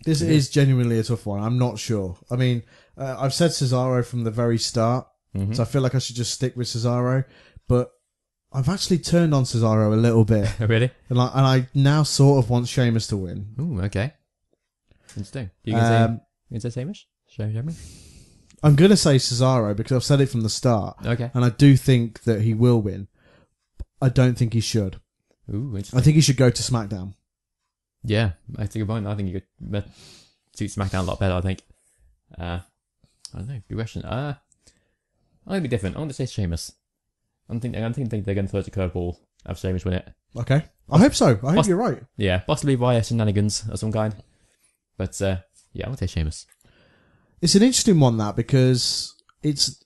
This is genuinely a tough one. I'm not sure. I mean, uh, I've said Cesaro from the very start, Mhm. so I feel like I should just stick with Cesaro. But I've actually turned on Cesaro a little bit, really? and I, and I now sort of want Sheamus to win. Ooh, okay. Interesting. You can say, Um, you can say Sheamus? Show me. I'm gonna say Cesaro because I've said it from the start, Okay. and I do think that he will win. I don't think he should. Ooh, interesting. I think he should go to SmackDown. Yeah, I think about I think you could uh, suit SmackDown a lot better. I think. Uh, I don't know. Good question. Uh, I'm gonna be different. I'm gonna say Sheamus. I'm thinking. I'm thinking they're gonna throw it a curveball. Have Sheamus win it. Okay, I hope so. I hope Poss- you're right. Yeah, possibly via shenanigans of some kind. But uh, yeah, I'm gonna say Sheamus. It's an interesting one that because it's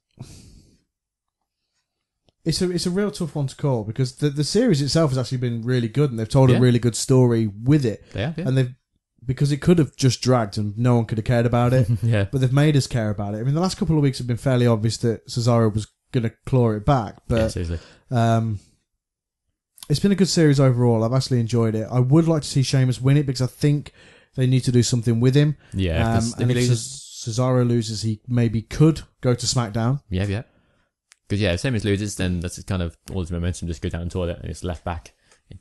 it's a it's a real tough one to call because the the series itself has actually been really good and they've told Yeah. a really good story with it They have, yeah. and they've because it could have just dragged and no one could have cared about it yeah. but they've made us care about it. I mean the last couple of weeks have been fairly obvious that Cesaro was going to claw it back yeah, but seriously. um it's been a good series overall. I've actually enjoyed it. I would like to see Sheamus win it because I think they need to do something with him. Yeah, Um, if and if loses, Cesaro loses, he maybe could go to SmackDown. yeah, yeah. Because yeah, Sheamus loses, then that's just kind of all his momentum just go down the toilet and it's left back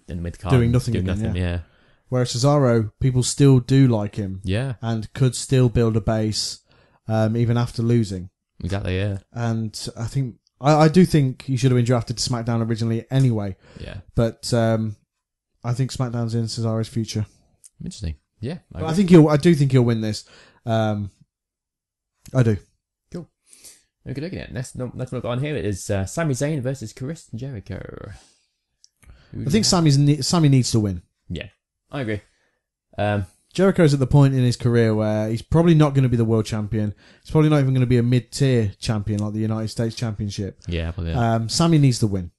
in the mid card Doing nothing doing again, nothing. Yeah, Whereas Cesaro, people still do like him yeah, and could still build a base um, even after losing. exactly. Yeah, And I think I, I do think he should have been drafted to SmackDown originally anyway. yeah. But um, I think SmackDown's in Cesaro's future. Interesting. Yeah, But I think he'll. I do think he'll win this. Um, I do. Okay, okay. Next, no, next one I've got on here is uh, Sami Zayn versus Chris Jericho. Who I think Sami's ne- Sami needs to win. Yeah, I agree. Um, Jericho's at the point in his career where he's probably not going to be the world champion. He's probably not even going to be a mid-tier champion like the United States Championship. yeah, probably. Yeah, Um, Sami needs to win.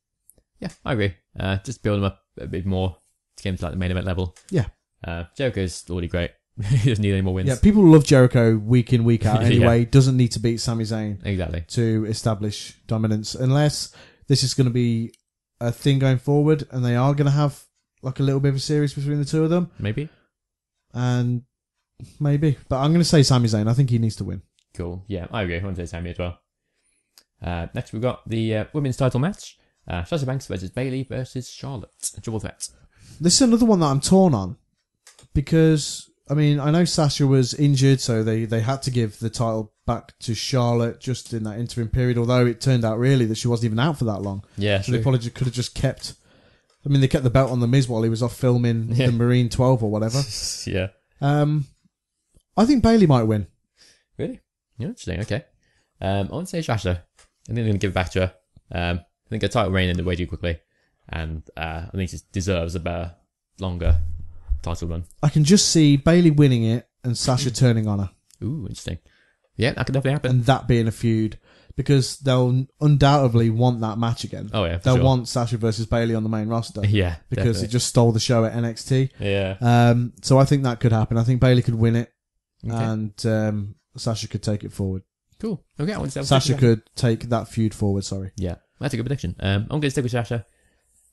yeah I agree. Uh, just build him up a bit more to get him to like the main event level. Yeah. Uh, Jericho's already great. he doesn't need any more wins. Yeah, people love Jericho week in, week out Yeah. anyway. Doesn't need to beat Sami Zayn Exactly. to establish dominance unless this is going to be a thing going forward and they are going to have like a little bit of a series between the two of them. Maybe. And maybe. But I'm going to say Sami Zayn. I think he needs to win. Cool. Yeah, I agree. I want to say Sami as well. Uh, next, we've got the uh, women's title match. Uh, Sasha Banks versus Bayley versus Charlotte. Triple threat. This is another one that I'm torn on because I mean I know Sasha was injured, so they they had to give the title back to Charlotte just in that interim period. Although it turned out really that she wasn't even out for that long, Yeah, so they true. probably just could have just kept. I mean, they kept the belt on the Miz while he was off filming Yeah. the Marine 12 or whatever. yeah. Um, I think Bayley might win. Really? Yeah, interesting. Okay. Um, I want to say Sasha. I think they're going to give it back to her. Um, I think her title reign ended way too quickly, and uh, I think she deserves a better, longer title run. I can just see Bayley winning it and Sasha turning on her. Ooh, interesting. Yeah, that could definitely happen. and that being a feud because they'll undoubtedly want that match again. oh yeah, for they'll sure. want Sasha versus Bayley on the main roster yeah, because definitely. it just stole the show at NXT. yeah. Um, so I think that could happen. I think Bayley could win it, Okay. and um, Sasha could take it forward. cool. Okay, I want to Sasha could take that feud forward. Sorry. Yeah, that's a good prediction. Um, I'm going to stick with Sasha.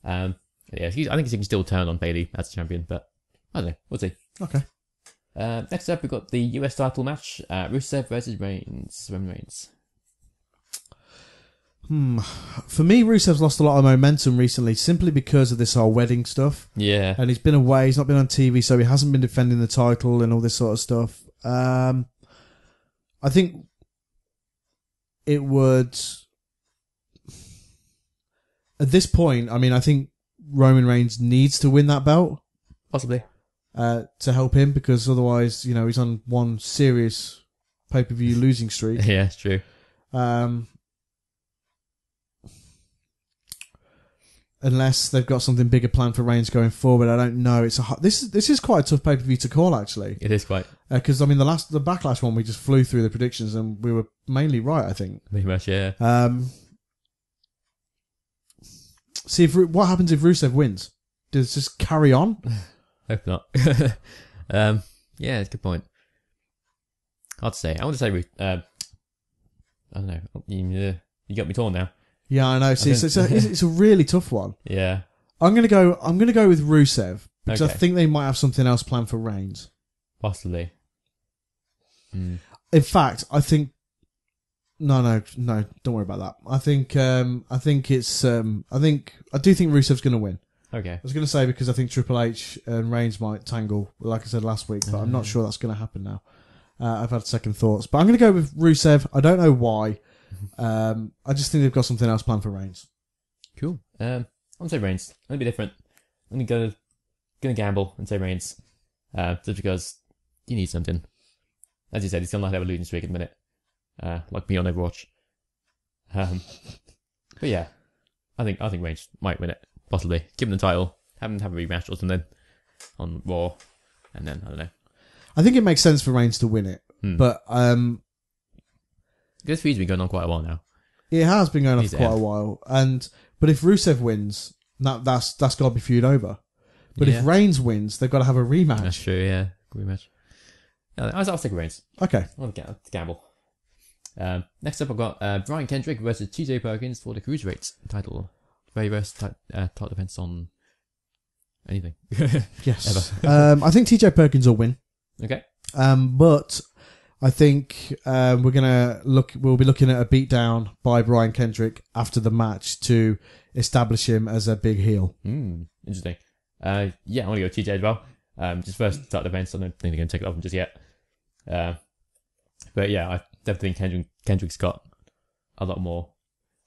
Um, yeah, he's, I think he can still turn on Bayley as a champion, but I don't know. We'll see. Okay. Uh, next up, we've got the US title match: uh, Rusev versus Reigns. Roman Reigns. Hmm. For me, Rusev's lost a lot of momentum recently simply because of this whole wedding stuff. Yeah, and he's been away. He's not been on TV, so he hasn't been defending the title and all this sort of stuff. Um, I think it would. At this point, I mean, I think Roman Reigns needs to win that belt possibly. Uh, to help him because otherwise, you know, he's on one serious pay per view losing streak. Yeah, it's true. Um, unless they've got something bigger planned for Reigns going forward, I don't know. It's a this is this is quite a tough pay per view to call actually, It is quite because I mean the last the backlash one we just flew through the predictions and we were mainly right. I think. pretty much. Yeah, Um, see if what happens if Rusev wins. Does just carry on? hope not. um, yeah, it's a good point. Hard to say. I want to say, Ru- uh, I don't know. You, uh, you got me torn now. Yeah, I know. See, I so it's a, it's, it's a really tough one. Yeah, I'm gonna go. I'm gonna go with Rusev because I think they might have something else planned for Reigns. possibly. Hmm. In fact, I think no, no, no. Don't worry about that. I think um, I think it's um, I think I do think Rusev's going to win. Okay. I was going to say because I think Triple H and Reigns might tangle, like I said last week, but I'm not sure that's going to happen now. Uh, I've had second thoughts, but I'm going to go with Rusev. I don't know why. Um, I just think they've got something else planned for Reigns. Cool. Um, I'm gonna say Reigns. I'm gonna be different. I'm gonna go, gonna gamble and say Reigns. Uh, just because you need something. As you said, he's still not have a losing streak at the minute. Uh, like me on Overwatch. Um, but yeah, I think I think Reigns might win it. Possibly. Give him the title. Have him have a rematch or something on Raw, and then I don't know. I think it makes sense for Reigns to win it, Hmm. but um, This feud's been going on quite a while now. it has been going on He's for quite out. a while. And but if Rusev wins, that that's that's got to be feud over. But Yeah. if Reigns wins, they've got to have a rematch. That's true. Yeah, rematch. I'll, I'll stick with Reigns. Okay. I want to ga- gamble. Um, next up, I've got uh, Brian Kendrick versus TJ Perkins for the Cruiserweight title. Very first ti- uh, title defense on anything. Yes. um, I think TJ Perkins will win. okay. Um, but I think um, we're gonna look. We'll be looking at a beatdown by Brian Kendrick after the match to establish him as a big heel. Hmm. Interesting. Uh, yeah, I want to go TJ as well. Um, just first title defense. I don't think they're going to take it off him just yet. Uh, but yeah, I definitely think Kendrick, Kendrick's got a lot more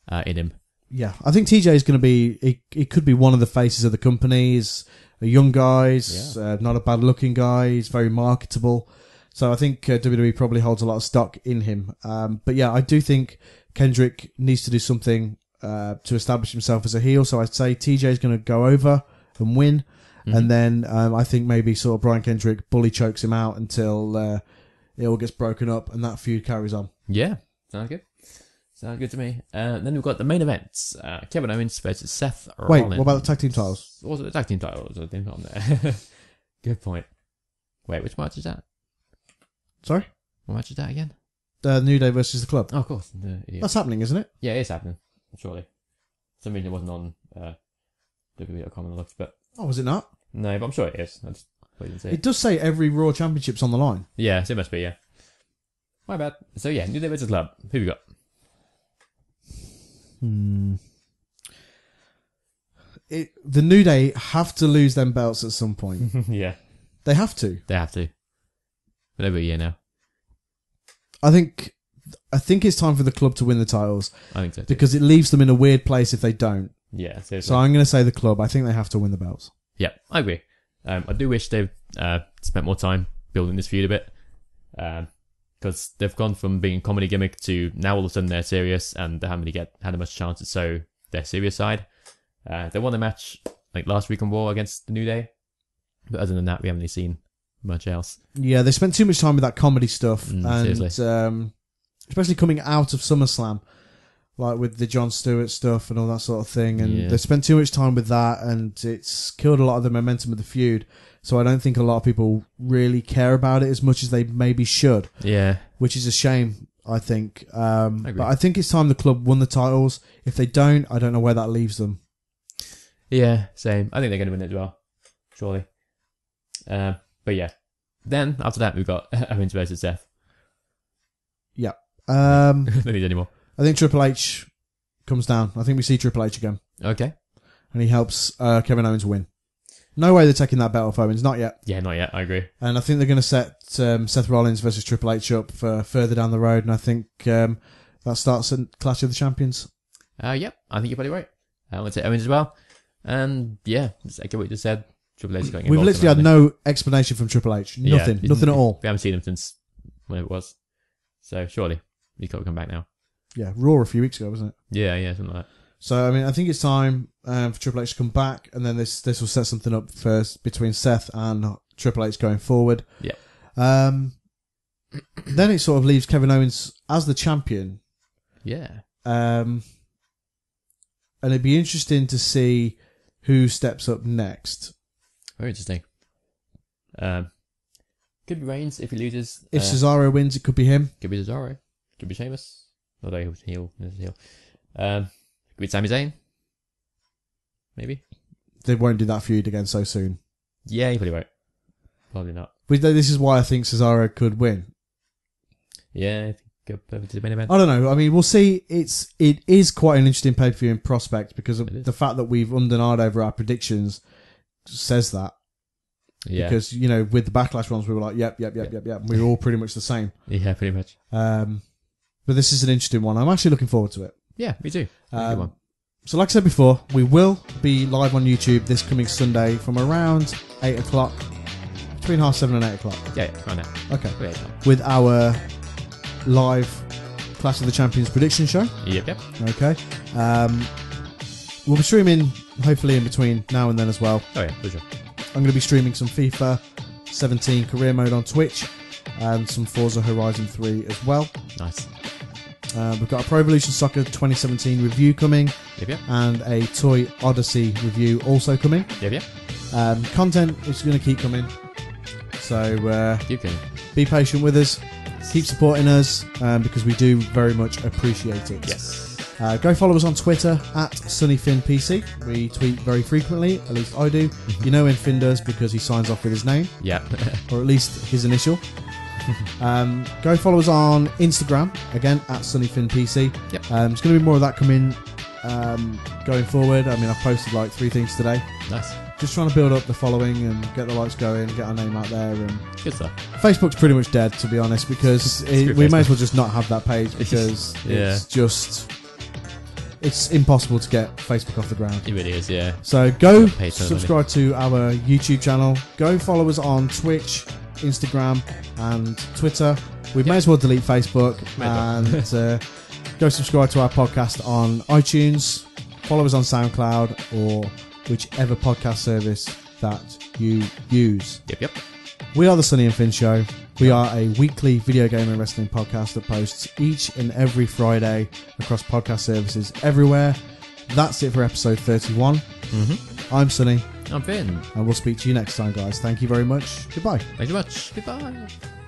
uh, in him. Yeah, I think TJ is going to be. He, he could be one of the faces of the company. He's a young guy. He's uh, not a bad looking guy. He's very marketable. So I think uh, WWE probably holds a lot of stock in him. Um, but yeah, I do think Kendrick needs to do something uh, to establish himself as a heel. So I'd say TJ is going to go over and win, and then um, I think maybe sort of Brian Kendrick bully chokes him out until uh, it all gets broken up and that feud carries on. Yeah, sounds good. Sounds good to me. Uh, then we've got the main events: uh, Kevin Owens versus Seth Rollins. Wait, Rollins. what about the tag team titles? Was it the tag team titles? I think on there. good point. Wait, which match is that? Sorry, What match is that again? the New Day versus the Club. Oh, of course. The idiot. That's happening, isn't it? Yeah, it's happening. Surely. For some reason it wasn't on uh, WWE.com and looks, but Oh, was it not? no, but I'm sure it is. I just wait and see. It does say every Raw Championship's on the line. Yeah, so it must be. Yeah. My bad. So yeah, New Day versus the Club. Who we got? Hmm. It, the New Day have to lose them belts at some point. yeah, they have to. they have to. But over a year now. I think. I think it's time for the club to win the titles I think so. Too. because it leaves them in a weird place if they don't. Yeah, seriously. So I'm going to say the club. I think they have to win the belts. Yeah, I agree. Um, I do wish they've uh, spent more time building this feud a bit, because they've gone from being a comedy gimmick to now all of a sudden they're serious and they haven't really get had much chance to show their serious side. Uh, they won the match like last week on Raw against the New Day, but other than that, we haven't really seen much else. Yeah, they spent too much time with that comedy stuff, Mm, and seriously. um, especially coming out of SummerSlam, like with the Jon Stewart stuff and all that sort of thing. And Yeah. they spent too much time with that, and it's killed a lot of the momentum of the feud. So I don't think a lot of people really care about it as much as they maybe should, Yeah. which is a shame. I think, um, I but I think it's time the club won the titles. If they don't, I don't know where that leaves them. Yeah, same. I think they're going to win it as well, surely. Um, but yeah. Then, after that, we've got Owens versus Seth. Yeah. Um, don't need any more. I think Triple H comes down. I think we see Triple H again, Okay. and he helps uh, Kevin Owens win. No way they're taking that belt off Owens, not yet. Yeah, not yet. I agree. And I think they're going to set um, Seth Rollins versus Triple H up for further down the road, and I think um, that starts at Clash of the Champions. Uh, yep, I think you're probably right. Uh, I want to say Owens as well. And yeah, just echo what you just said. Triple H is going We've literally had no explanation from Triple H. Yeah. Nothing. Nothing at all. We haven't seen him since whenever it was. So surely he's got to come back now. Yeah, Raw a few weeks ago, wasn't it? Yeah, yeah, something like that. So I mean, I think it's time um, for Triple H to come back, and then this this will set something up first between Seth and Triple H going forward. Yeah. Um, then it sort of leaves Kevin Owens as the champion, Yeah. um, and it'd be interesting to see who steps up next. Very interesting. Um, could be Reigns if he loses. If uh, Cesaro wins, it could be him. could be Cesaro. Could be Sheamus. Although he was heel. He was heel. Um, be Sami Zayn. Maybe. They won't do that feud again so soon. Yeah, he probably won't. Probably not. But this is why I think Cesaro could win. Yeah, if he go over to the main event. I don't know. I mean, we'll see. It's it is quite an interesting pay per view in prospect because of the fact that we've undenied over our predictions says that. yeah. Because you know, with the backlash ones, we were like, yep, yep, yep, Yeah. yep, yep. We were all pretty much the same. yeah, pretty much. Um, but this is an interesting one. I'm actually looking forward to it. Yeah, me too. Um, one. So, like I said before, we will be live on YouTube this coming Sunday from around eight o'clock, between half seven and eight o'clock. Yeah, yeah, right now. Okay, with our live Clash of the Champions prediction show. Yep, yep. Okay. Um, we'll be streaming hopefully in between now and then as well. Oh yeah, for sure. I'm going to be streaming some FIFA 17 career mode on Twitch and some Forza Horizon 3 as well. Nice. Uh, we've got a Pro Evolution Soccer 2017 review coming Yep, yep. and a Toy Odyssey review also coming. Yep, yep. Um, content is going to keep coming. So uh, be patient with us. Keep supporting us um, because we do very much appreciate it. Yes. Uh, go follow us on Twitter at SonnyFinnPC. We tweet very frequently, at least I do. You know when Finn does because he signs off with his name, Yep. or at least his initial. um, go follow us on Instagram, again at SonnyFinnPC. Yep. Um, there's going to be more of that coming um, going forward. I mean, I've posted like three things today. nice. Just trying to build up the following and get the likes going, get our name out there. And Good stuff. Facebook's pretty much dead, to be honest, because it, we may as well just not have that page because Yeah. it's just it's impossible to get Facebook off the ground. It really is, yeah. So go Pay ton of subscribe to our YouTube channel. Go follow us on Twitch, Instagram, and Twitter. We may as well delete Facebook and uh, go subscribe to our podcast on iTunes. Follow us on SoundCloud or whichever podcast service that you use. Yep, yep. We are the Sonny and Finn Show. We are a weekly video game and wrestling podcast that posts each and every Friday across podcast services everywhere. That's it for episode 31. Mm-hmm. I'm Sonny, I'm Finn. and we'll speak to you next time, guys. Thank you very much. Goodbye. Thank you much. Goodbye.